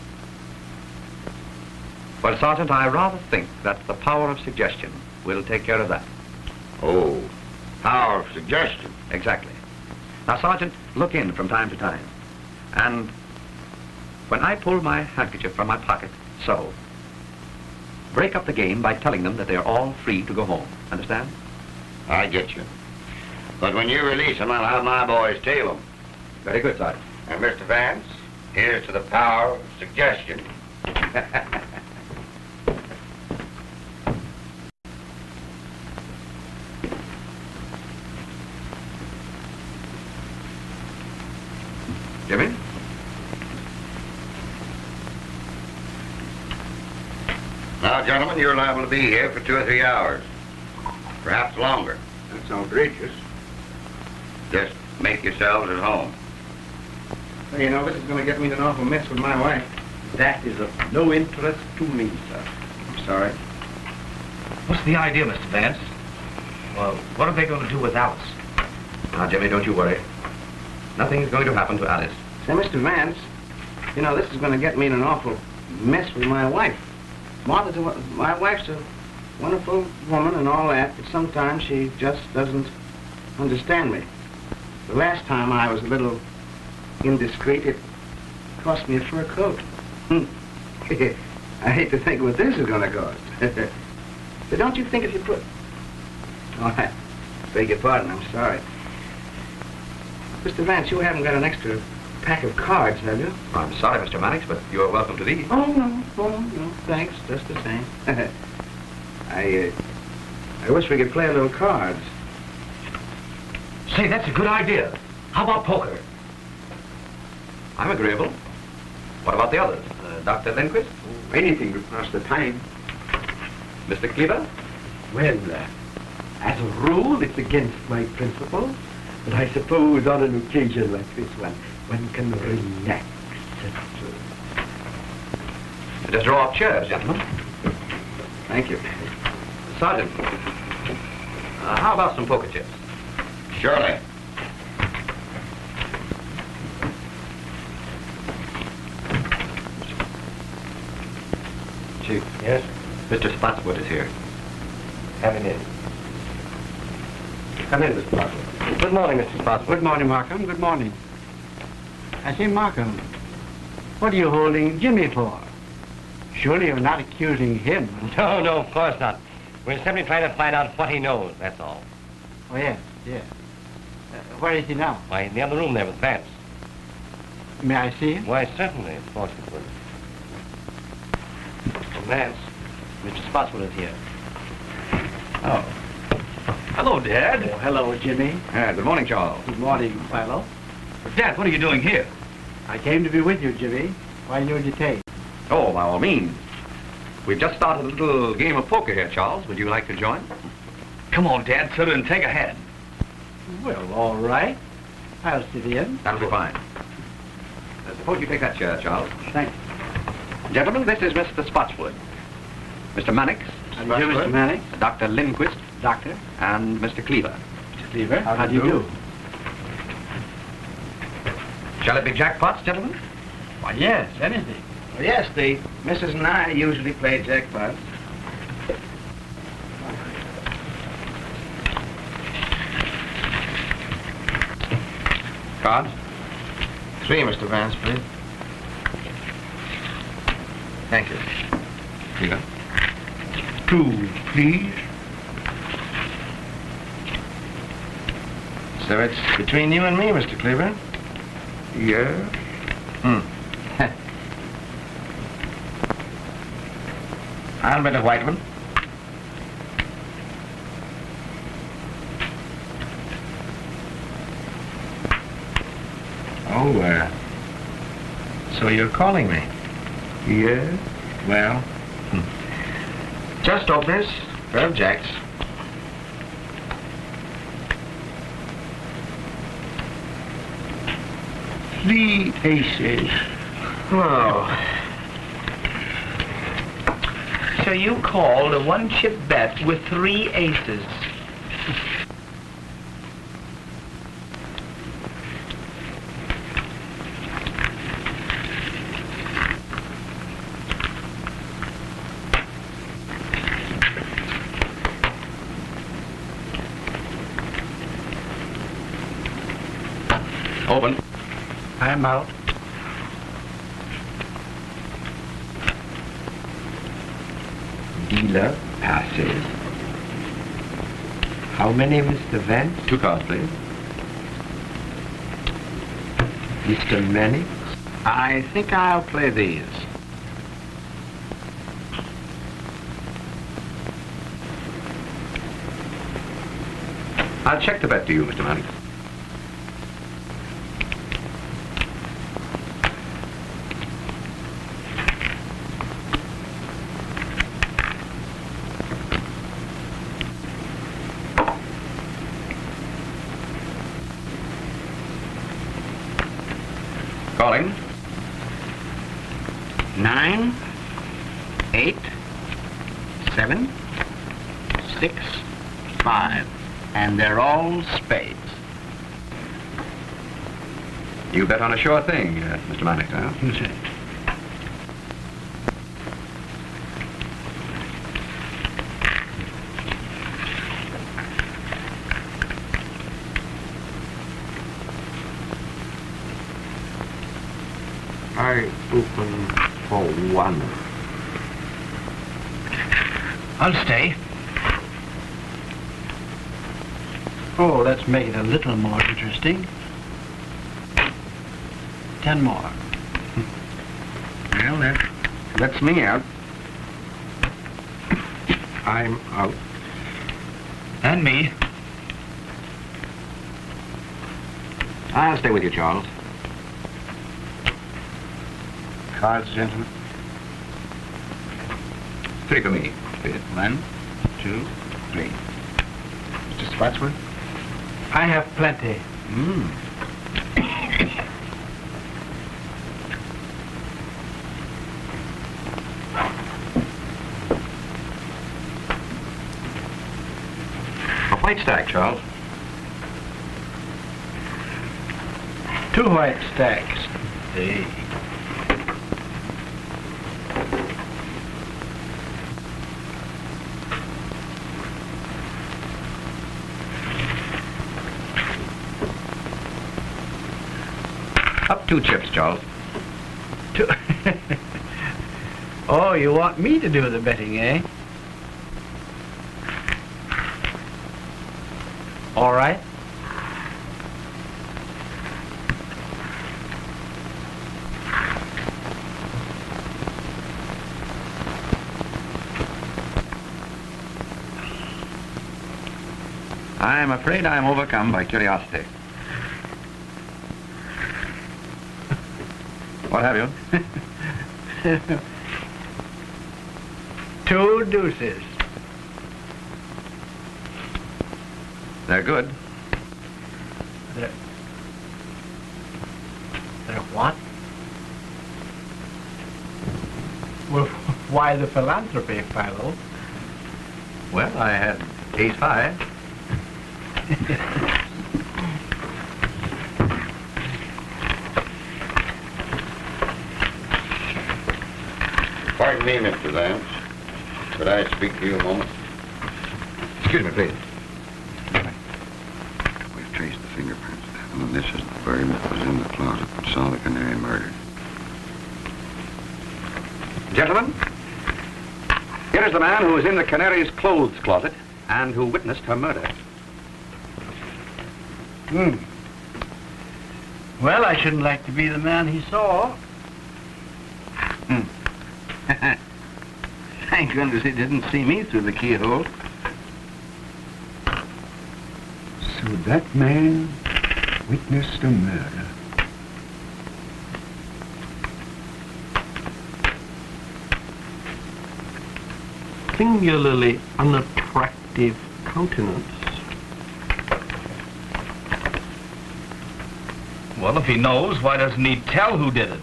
Well, Sergeant, I rather think that the power of suggestion will take care of that. Oh, power of suggestion. Exactly. Now, Sergeant, look in from time to time. And when I pull my handkerchief from my pocket, so, break up the game by telling them that they are all free to go home. Understand? I get you. But when you release them, I'll have my boys tail them. Very good, Sergeant. And Mr. Vance, here's to the power of suggestion. *laughs* Jimmy? Now, gentlemen, you're liable to be here for two or three hours. Perhaps longer. That's outrageous. Just make yourselves at home. Well, you know, this is going to get me in an awful mess with my wife. That is of no interest to me, sir. I'm sorry. What's the idea, Mr. Vance? Well, what are they going to do with Alice? Now, Jimmy, don't you worry. Nothing's going to happen to Alice. Say, Mr. Vance, you know, this is going to get me in an awful mess with my wife. Martha's a, my wife's a wonderful woman and all that, but sometimes she just doesn't understand me. The last time I was a little indiscreet, it cost me a fur coat. Hmm. *laughs* I hate to think what this is going to cost. *laughs* but don't you think if you put... Oh, I beg your pardon, I'm sorry. Mr. Vance, you haven't got an extra pack of cards, have you? I'm sorry, Mr. Mannix, but you're welcome to these. Oh, no, oh, no, thanks, just the same. *laughs* I, uh, I wish we could play a little cards. Say, that's a good idea. How about poker? I'm agreeable. What about the others? Uh, Dr. Lindquist? Anything to pass the time. Mr. Cleaver? Well, uh, as a rule, it's against my principles. But I suppose on an occasion like this one, one can relax. Just draw up chairs, gentlemen. Thank you. Sergeant, uh, how about some poker chips? Surely. Chief. Yes? Mr. Spotswood is here. Have it in. Come in, Mr. Markham. Good morning, Mr. Spotswood. Good morning, Markham. Good morning. I say, Markham, what are you holding Jimmy for? Surely you're not accusing him. *laughs* No, no, of course not. We're simply trying to find out what he knows, that's all. Oh, yes, yes. Uh, where is he now? Why, in the other room there with Vance. May I see him? Why, certainly, of course it would. Oh, Vance, Mr. Spotswood is here. Oh. Hello, Dad. Oh, hello, Jimmy. Uh, good morning, Charles. Good morning, Philo. Dad, what are you doing here? I came to be with you, Jimmy, while you're detained. Oh, by all means. We've just started a little game of poker here, Charles. Would you like to join? Come on, Dad, sit and take a hand. Well, all right. I'll sit in. That'll be fine. Uh, suppose you take that chair, Charles. Thank you. Gentlemen, this is Mr. Spotswood. Mr. Mannix. How do you do, Mr. Mannix? Dr. Lindquist. Doctor. And Mr. Cleaver. Mr. Cleaver. How, do you do? Shall it be jackpots, gentlemen? Why, yes, anything. Well, yes, the Mrs. and I usually play jackpots. Cards? Three, Mr. Vance, please. Thank you. Cleaver. Two, please. So it's between you and me, Mr. Cleaver? Yeah. Hmm. *laughs* I'll bet a white one. Oh, uh, so you're calling me? Yeah. Well, hmm. just openers, pair of jacks. Three aces. Oh. So you called a one-chip bet with three aces. Open. I'm out. dealer passes. How many, Mr. Vance? Two cards, please. Mr. Mannix? I think I'll play these. I'll check the bet to you, Mr. Mannix. Calling. Nine, eight, seven, six, five. And they're all spades. You bet on a sure thing, uh, Mr. Mannix, huh? I open for one. I'll stay. Oh, let's make it a little more interesting. Ten more. Well, that lets me out. I'm out. And me. I'll stay with you, Charles. Cards, gentlemen. Three for me, please. One, two, three. Mr. Spotswood? I have plenty. Mm. A white stack, Charles. Two white stacks. Hey. Up two chips, Charles. Two. *laughs* oh, you want me to do the betting, eh? All right. I'm afraid I'm overcome by curiosity. What have you? *laughs* Two deuces. They're good. They're, they're what? Well, *laughs* why the philanthropy, Philo? Well, I had ace five. Pardon me, Mr. Vance. Could I speak to you a moment? Excuse me, please. We've traced the fingerprints, and this is the bird that was in the closet that saw the canary murdered. Gentlemen, here is the man who was in the canary's clothes closet and who witnessed her murder. Hmm. Well, I shouldn't like to be the man he saw. Hmm. *laughs* Thank goodness he didn't see me through the keyhole. So that man witnessed a murder. Singularly unattractive countenance. Well, if he knows, why doesn't he tell who did it?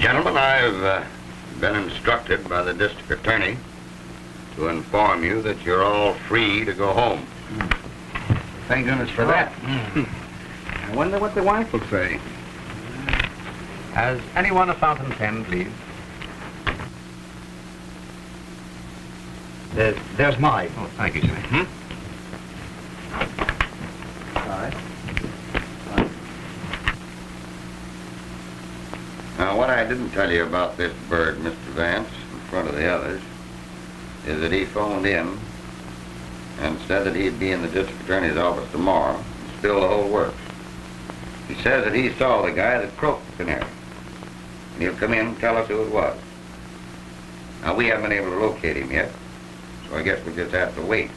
Gentlemen, I've uh, been instructed by the district attorney to inform you that you're all free to go home. Thank goodness for that. I wonder what the wife will say. Has anyone a fountain pen, please? There's, there's mine. Oh, thank you, sir. Hmm? Now, what I didn't tell you about this bird, Mr. Vance, in front of the others, is that he phoned in and said that he'd be in the district attorney's office tomorrow and spill the whole works. He says that he saw the guy that croaked the canary. And he'll come in and tell us who it was. Now, we haven't been able to locate him yet, I guess we just have to wait.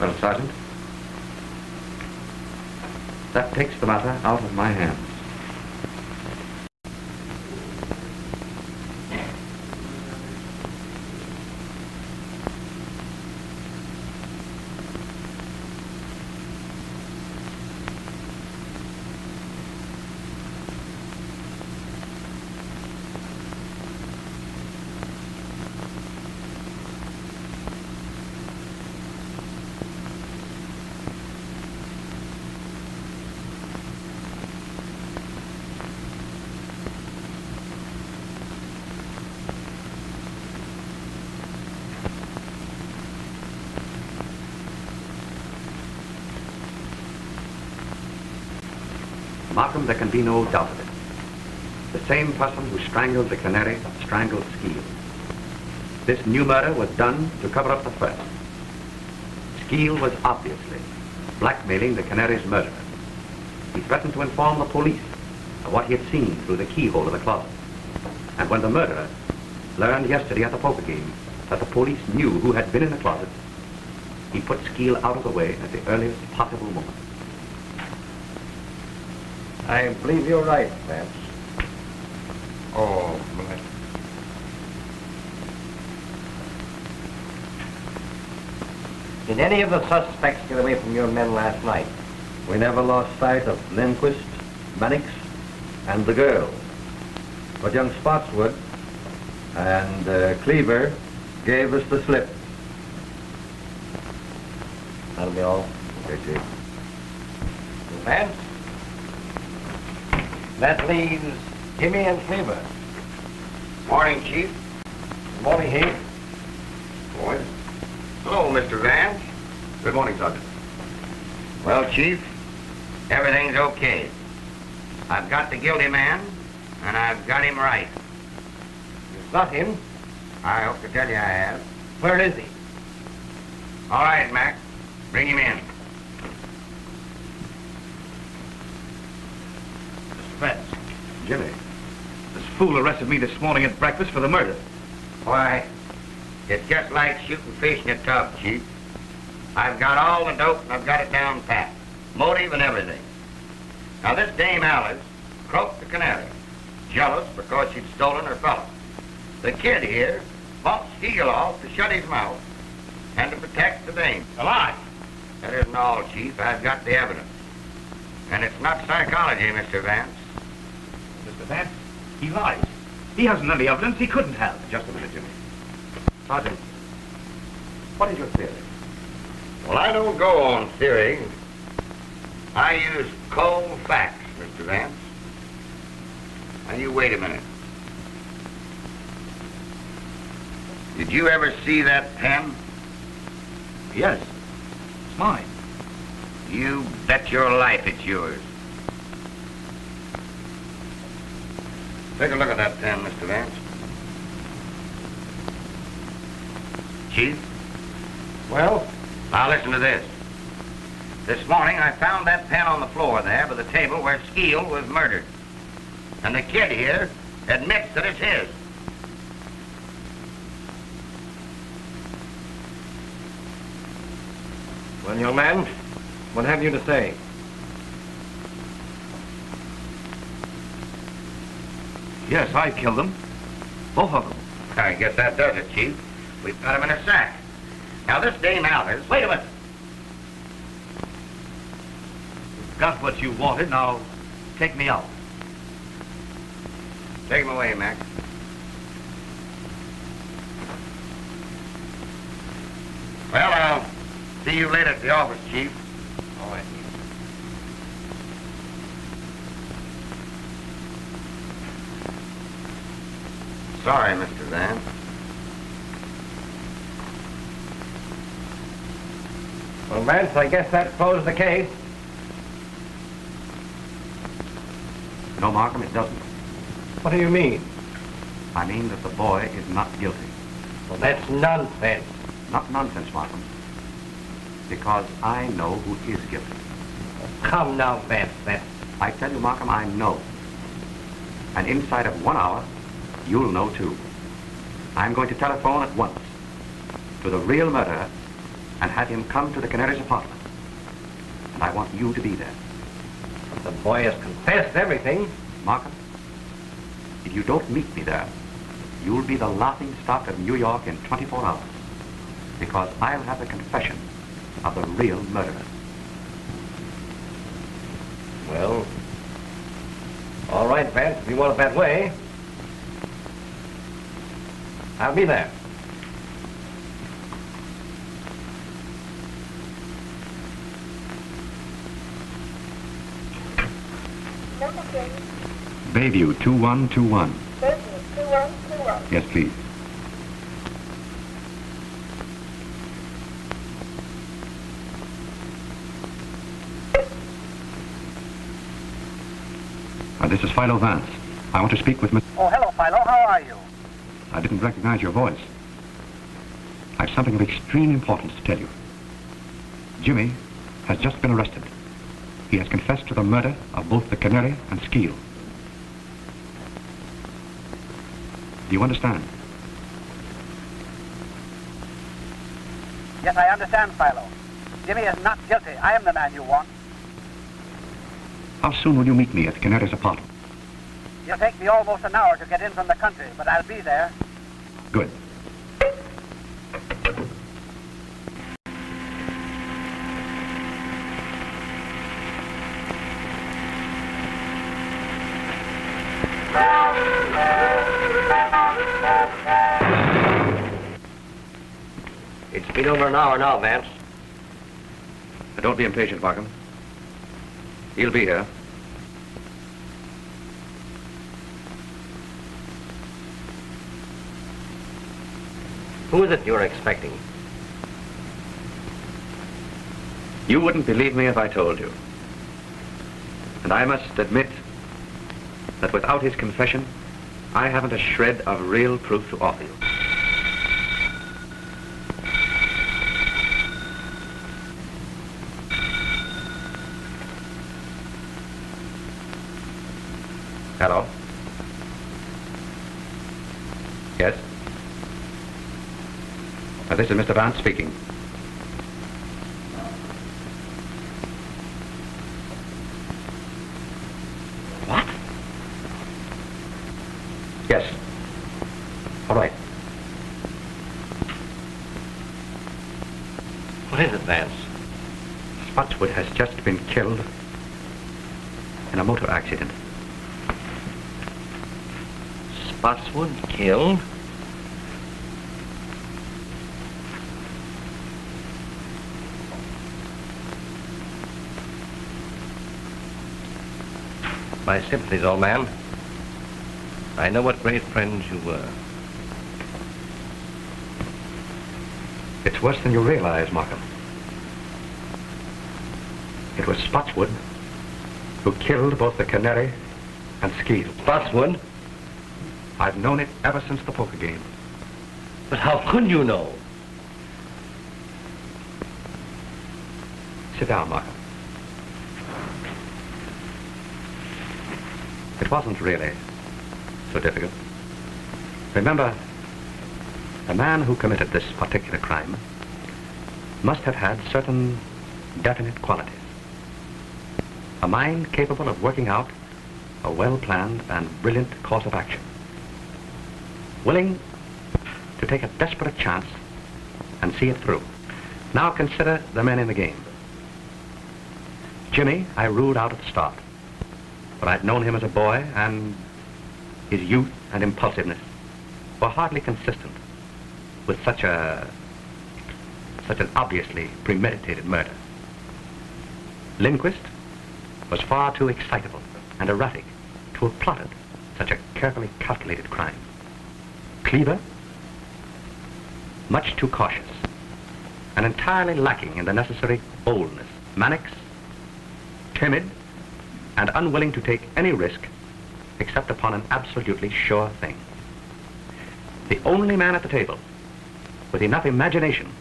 Well, Sergeant, that takes the matter out of my hands. No doubt of it. The same person who strangled the canary strangled Skeel. This new murder was done to cover up the first. Skeel was obviously blackmailing the canary's murderer. He threatened to inform the police of what he had seen through the keyhole of the closet. And when the murderer learned yesterday at the poker game that the police knew who had been in the closet, he put Skeel out of the way at the earliest possible moment. I believe you're right, Vance. Oh, bless. Did any of the suspects get away from your men last night? We never lost sight of Lindquist, Mannix, and the girl. But young Spotswood and uh, Cleaver gave us the slip. That'll be all. Okay, Chief. Vance? That leaves Jimmy and Cleaver. Morning, Chief. Good morning, Heath. Boys. Hello, Mr. Vance. Good morning, Sergeant. Well, Chief, everything's okay. I've got the guilty man, and I've got him right. You've got him? I hope to tell you I have. Where is he? All right, Mac. Bring him in. Vance. Jimmy. This fool arrested me this morning at breakfast for the murder. Why, it's just like shooting fish in a tub, Chief. I've got all the dope and I've got it down pat. Motive and everything. Now, this Dame Alice croaked the canary. Jealous because she'd stolen her fellow. The kid here bought off to shut his mouth and to protect the dame. A lie. That isn't all, Chief. I've got the evidence. And it's not psychology, Mr. Vance. Mr. Vance, he lies. He hasn't any evidence he couldn't have. Just a minute, Jimmy. Sergeant, what is your theory? Well, I don't go on theory. I use cold facts, Mr. Vance. Now, you wait a minute. Did you ever see that pen? Yes. It's mine. You bet your life it's yours. Take a look at that pen, Mr. Vance. Chief? Well? Now listen to this. This morning I found that pen on the floor there by the table where Skeel was murdered. And the kid here admits that it's his. Well, young man, what have you to say? Yes, I killed them. Both of them. I guess that does it, Chief. We've got him in a sack. Now, this Dame Alice... Wait a minute. You've got what you wanted. Now, take me out. Take him away, Mac. Well, I'll see you later at the office, Chief. All right. Sorry, Mr. Vance. Well, Vance, I guess that closed the case. No, Markham, it doesn't. What do you mean? I mean that the boy is not guilty. Well, that's nonsense. Not nonsense, Markham. Because I know who is guilty. Come now, Vance. That I tell you, Markham, I know. And inside of one hour, you'll know too. I'm going to telephone at once to the real murderer and have him come to the Canary's apartment. And I want you to be there. the boy has confessed everything. Markham, if you don't meet me there, you'll be the laughing stock of New York in 24 hours. Because I'll have the confession of the real murderer. Well, all right, Vance, if you want it that way. I'll be there. Number three, Bayview 2121. Berkeley, 2121. Yes, please. Uh, this is Philo Vance. I want to speak with Miss... Oh, hello, Philo. How are you? I didn't recognize your voice. I've something of extreme importance to tell you. Jimmy has just been arrested. He has confessed to the murder of both the Canary and Skeel. Do you understand? Yes, I understand, Philo. Jimmy is not guilty. I am the man you want. How soon will you meet me at the Canary's apartment? It'll take me almost an hour to get in from the country, but I'll be there. Good. It's been over an hour now, Vance. Now, don't be impatient, Markham. He'll be here. Who is it you're expecting? You wouldn't believe me if I told you. And I must admit that without his confession, I haven't a shred of real proof to offer you. Hello? Yes? Uh, this is Mr. Vance speaking. What? Yes. All right. What is it, Vance? Spotswood has just been killed in a motor accident. Spotswood killed? Old man. I know what great friends you were. It's worse than you realize, Markham. It was Spotswood who killed both the Canary and Skeel. Spotswood? I've known it ever since the poker game. But how could you know? Sit down, Markham. It wasn't really so difficult. Remember, the man who committed this particular crime must have had certain definite qualities. A mind capable of working out a well-planned and brilliant course of action. Willing to take a desperate chance and see it through. Now consider the men in the game. Jimmy, I ruled out at the start. But I'd known him as a boy, and his youth and impulsiveness were hardly consistent with such a such an obviously premeditated murder. Lindquist was far too excitable and erratic to have plotted such a carefully calculated crime. Cleaver, much too cautious and entirely lacking in the necessary boldness. Mannix, timid, and unwilling to take any risk except upon an absolutely sure thing. The only man at the table with enough imagination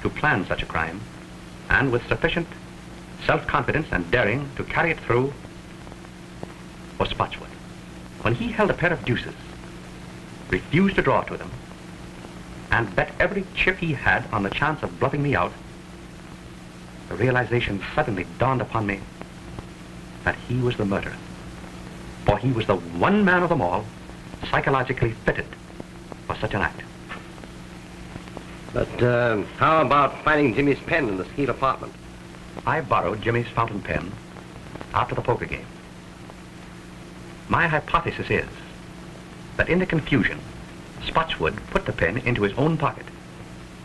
to plan such a crime and with sufficient self-confidence and daring to carry it through was Spotswood. When he held a pair of deuces, refused to draw to them, and bet every chip he had on the chance of bluffing me out, the realization suddenly dawned upon me that he was the murderer. For he was the one man of them all psychologically fitted for such an act. But uh, how about finding Jimmy's pen in the Skeel apartment? I borrowed Jimmy's fountain pen after the poker game. My hypothesis is that in the confusion, Spotswood put the pen into his own pocket,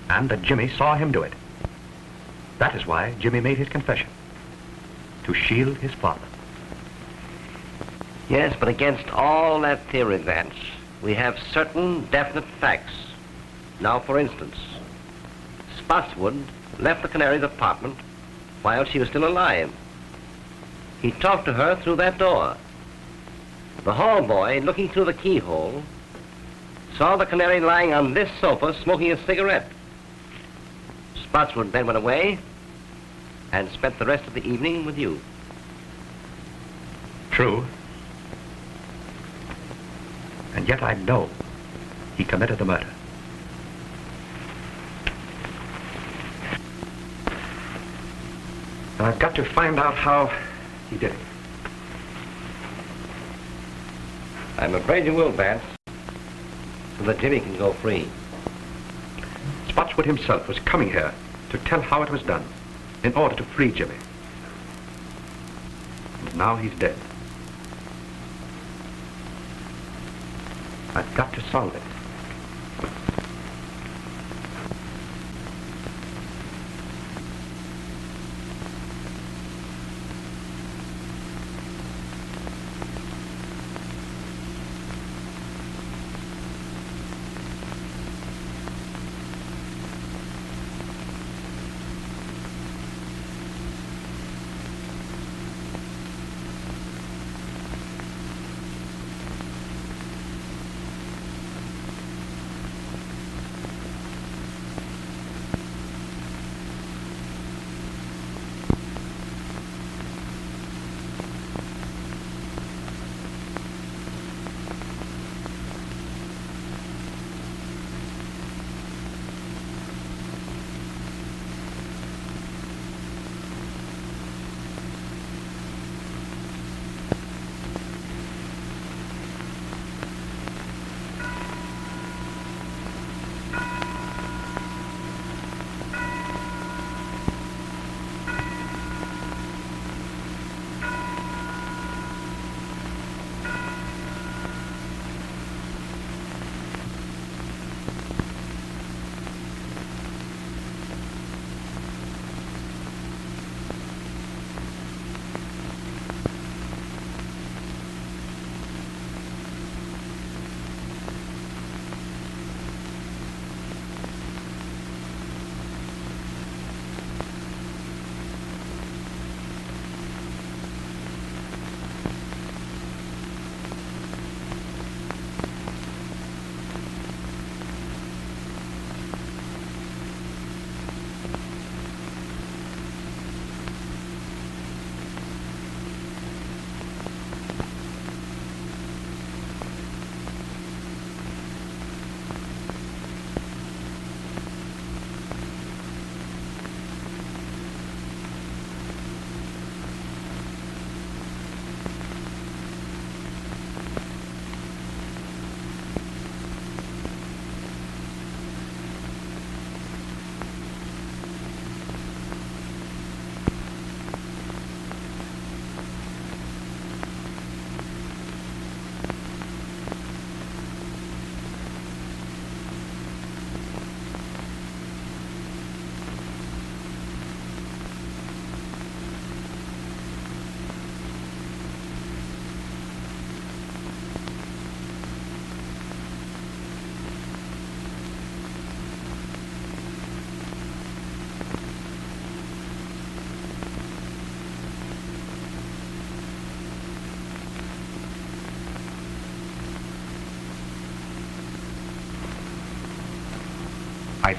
and that Jimmy saw him do it. That is why Jimmy made his confession, to shield his father. Yes, but against all that theory, Vance, we have certain definite facts. Now, for instance, Spotswood left the Canary's apartment while she was still alive. He talked to her through that door. The hall boy, looking through the keyhole, saw the canary lying on this sofa smoking a cigarette. Spotswood then went away and spent the rest of the evening with you. True. And yet I know he committed the murder. And I've got to find out how he did it. I'm afraid you will, Vance, so that Jimmy can go free. Spotswood himself was coming here to tell how it was done in order to free Jimmy. And now he's dead. I've got to solve it.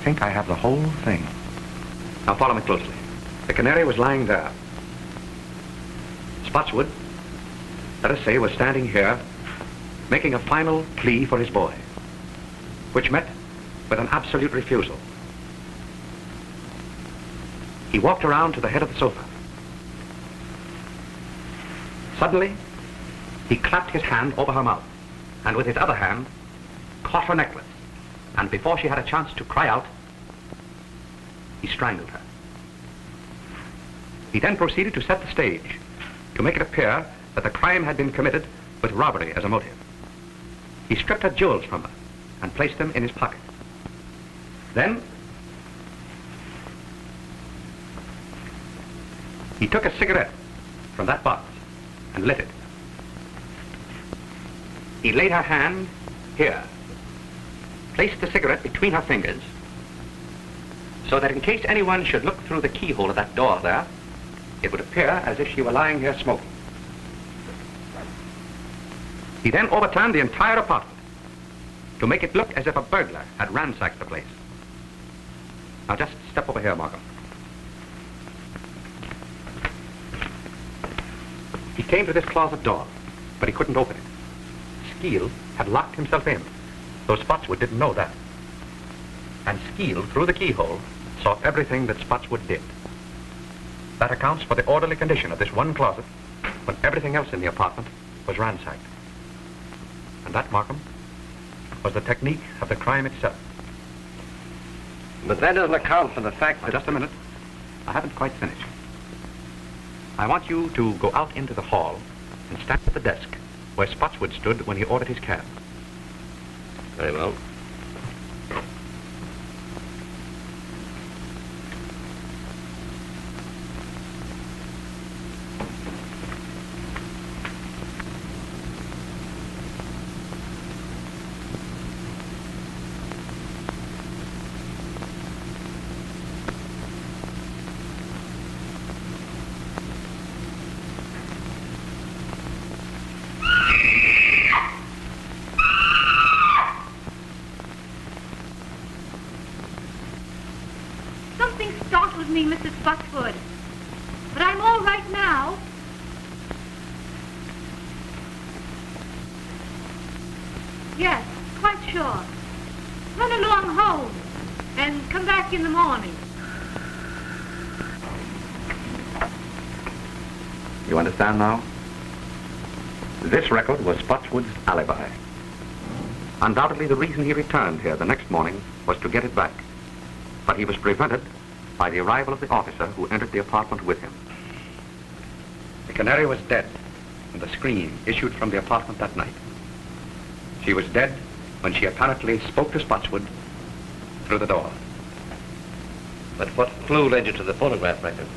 Think I have the whole thing. Now follow me closely. The canary was lying there. Spotswood, let us say, was standing here making a final plea for his boy, which met with an absolute refusal. He walked around to the head of the sofa. Suddenly, he clapped his hand over her mouth, and with his other hand, caught her necklace. And before she had a chance to cry out, he strangled her. He then proceeded to set the stage to make it appear that the crime had been committed with robbery as a motive. He stripped her jewels from her and placed them in his pocket. Then, he took a cigarette from that box and lit it. He laid her hand here, placed the cigarette between her fingers, so that in case anyone should look through the keyhole of that door there, it would appear as if she were lying here smoking. He then overturned the entire apartment to make it look as if a burglar had ransacked the place. Now just step over here, Markham. He came to this closet door, but he couldn't open it. Skeel had locked himself in, though Spotswood didn't know that. And Skeel, through the keyhole, saw everything that Spotswood did. That accounts for the orderly condition of this one closet when everything else in the apartment was ransacked. And that, Markham, was the technique of the crime itself. But that doesn't account for the fact Now, just a minute. I haven't quite finished. I want you to go out into the hall and stand at the desk where Spotswood stood when he ordered his cab. Very well. Something startled me, Mrs. Spotswood. But I'm all right now. Yes, quite sure. Run along home and come back in the morning. You understand now? This record was Spotswood's alibi. Undoubtedly, the reason he returned here the next morning was to get it back. But he was prevented by the arrival of the officer who entered the apartment with him. The canary was dead, and the scream issued from the apartment that night. She was dead when she apparently spoke to Spotswood through the door. But what clue led you to the phonograph record?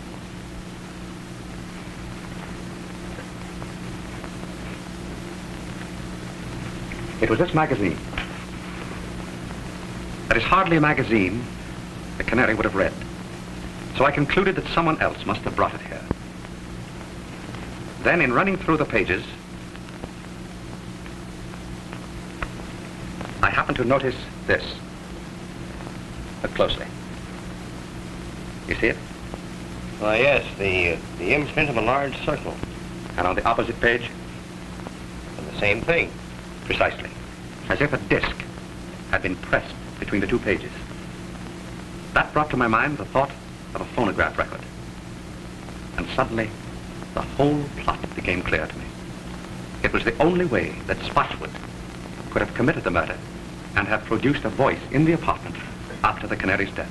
It was this magazine. That is hardly a magazine the canary would have read. So I concluded that someone else must have brought it here. Then, in running through the pages, I happened to notice this. Look closely. You see it? Why, yes, the, uh, the imprint of a large circle. And on the opposite page? And the same thing. Precisely. As if a disc had been pressed between the two pages. That brought to my mind the thought of a phonograph record. And suddenly, the whole plot became clear to me. It was the only way that Spotswood could have committed the murder and have produced a voice in the apartment after the canary's death.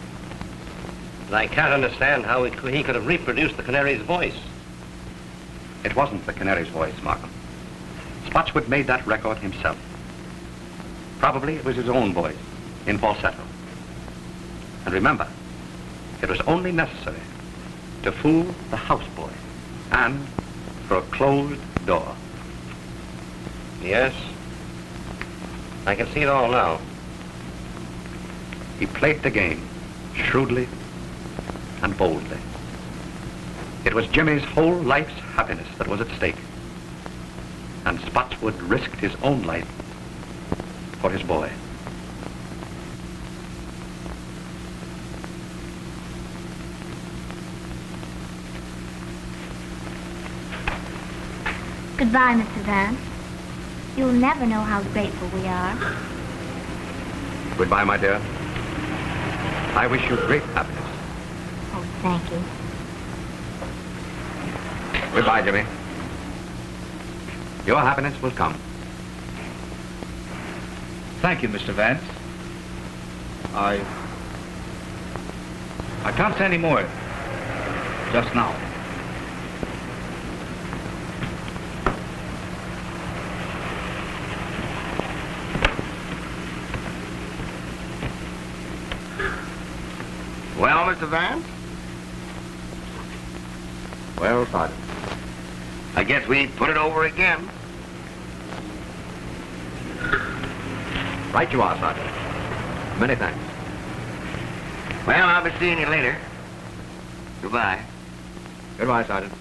But I can't understand how could- he could have reproduced the canary's voice. It wasn't the canary's voice, Markham. Spotswood made that record himself. Probably it was his own voice, in falsetto. And remember, it was only necessary to fool the houseboy and for a closed door. Yes. I can see it all now. He played the game shrewdly and boldly. It was Jimmy's whole life's happiness that was at stake. And Spotswood risked his own life for his boy. Goodbye, Mr. Vance. You'll never know how grateful we are. Goodbye, my dear. I wish you great happiness. Oh, thank you. Goodbye, Jimmy. Your happiness will come. Thank you, Mr. Vance. I... I can't say any more. Just now. Well, Mr. Vance? Well, Sergeant. I guess we put it over again. Right you are, Sergeant. Many thanks. Well, I'll be seeing you later. Goodbye. Goodbye, Sergeant.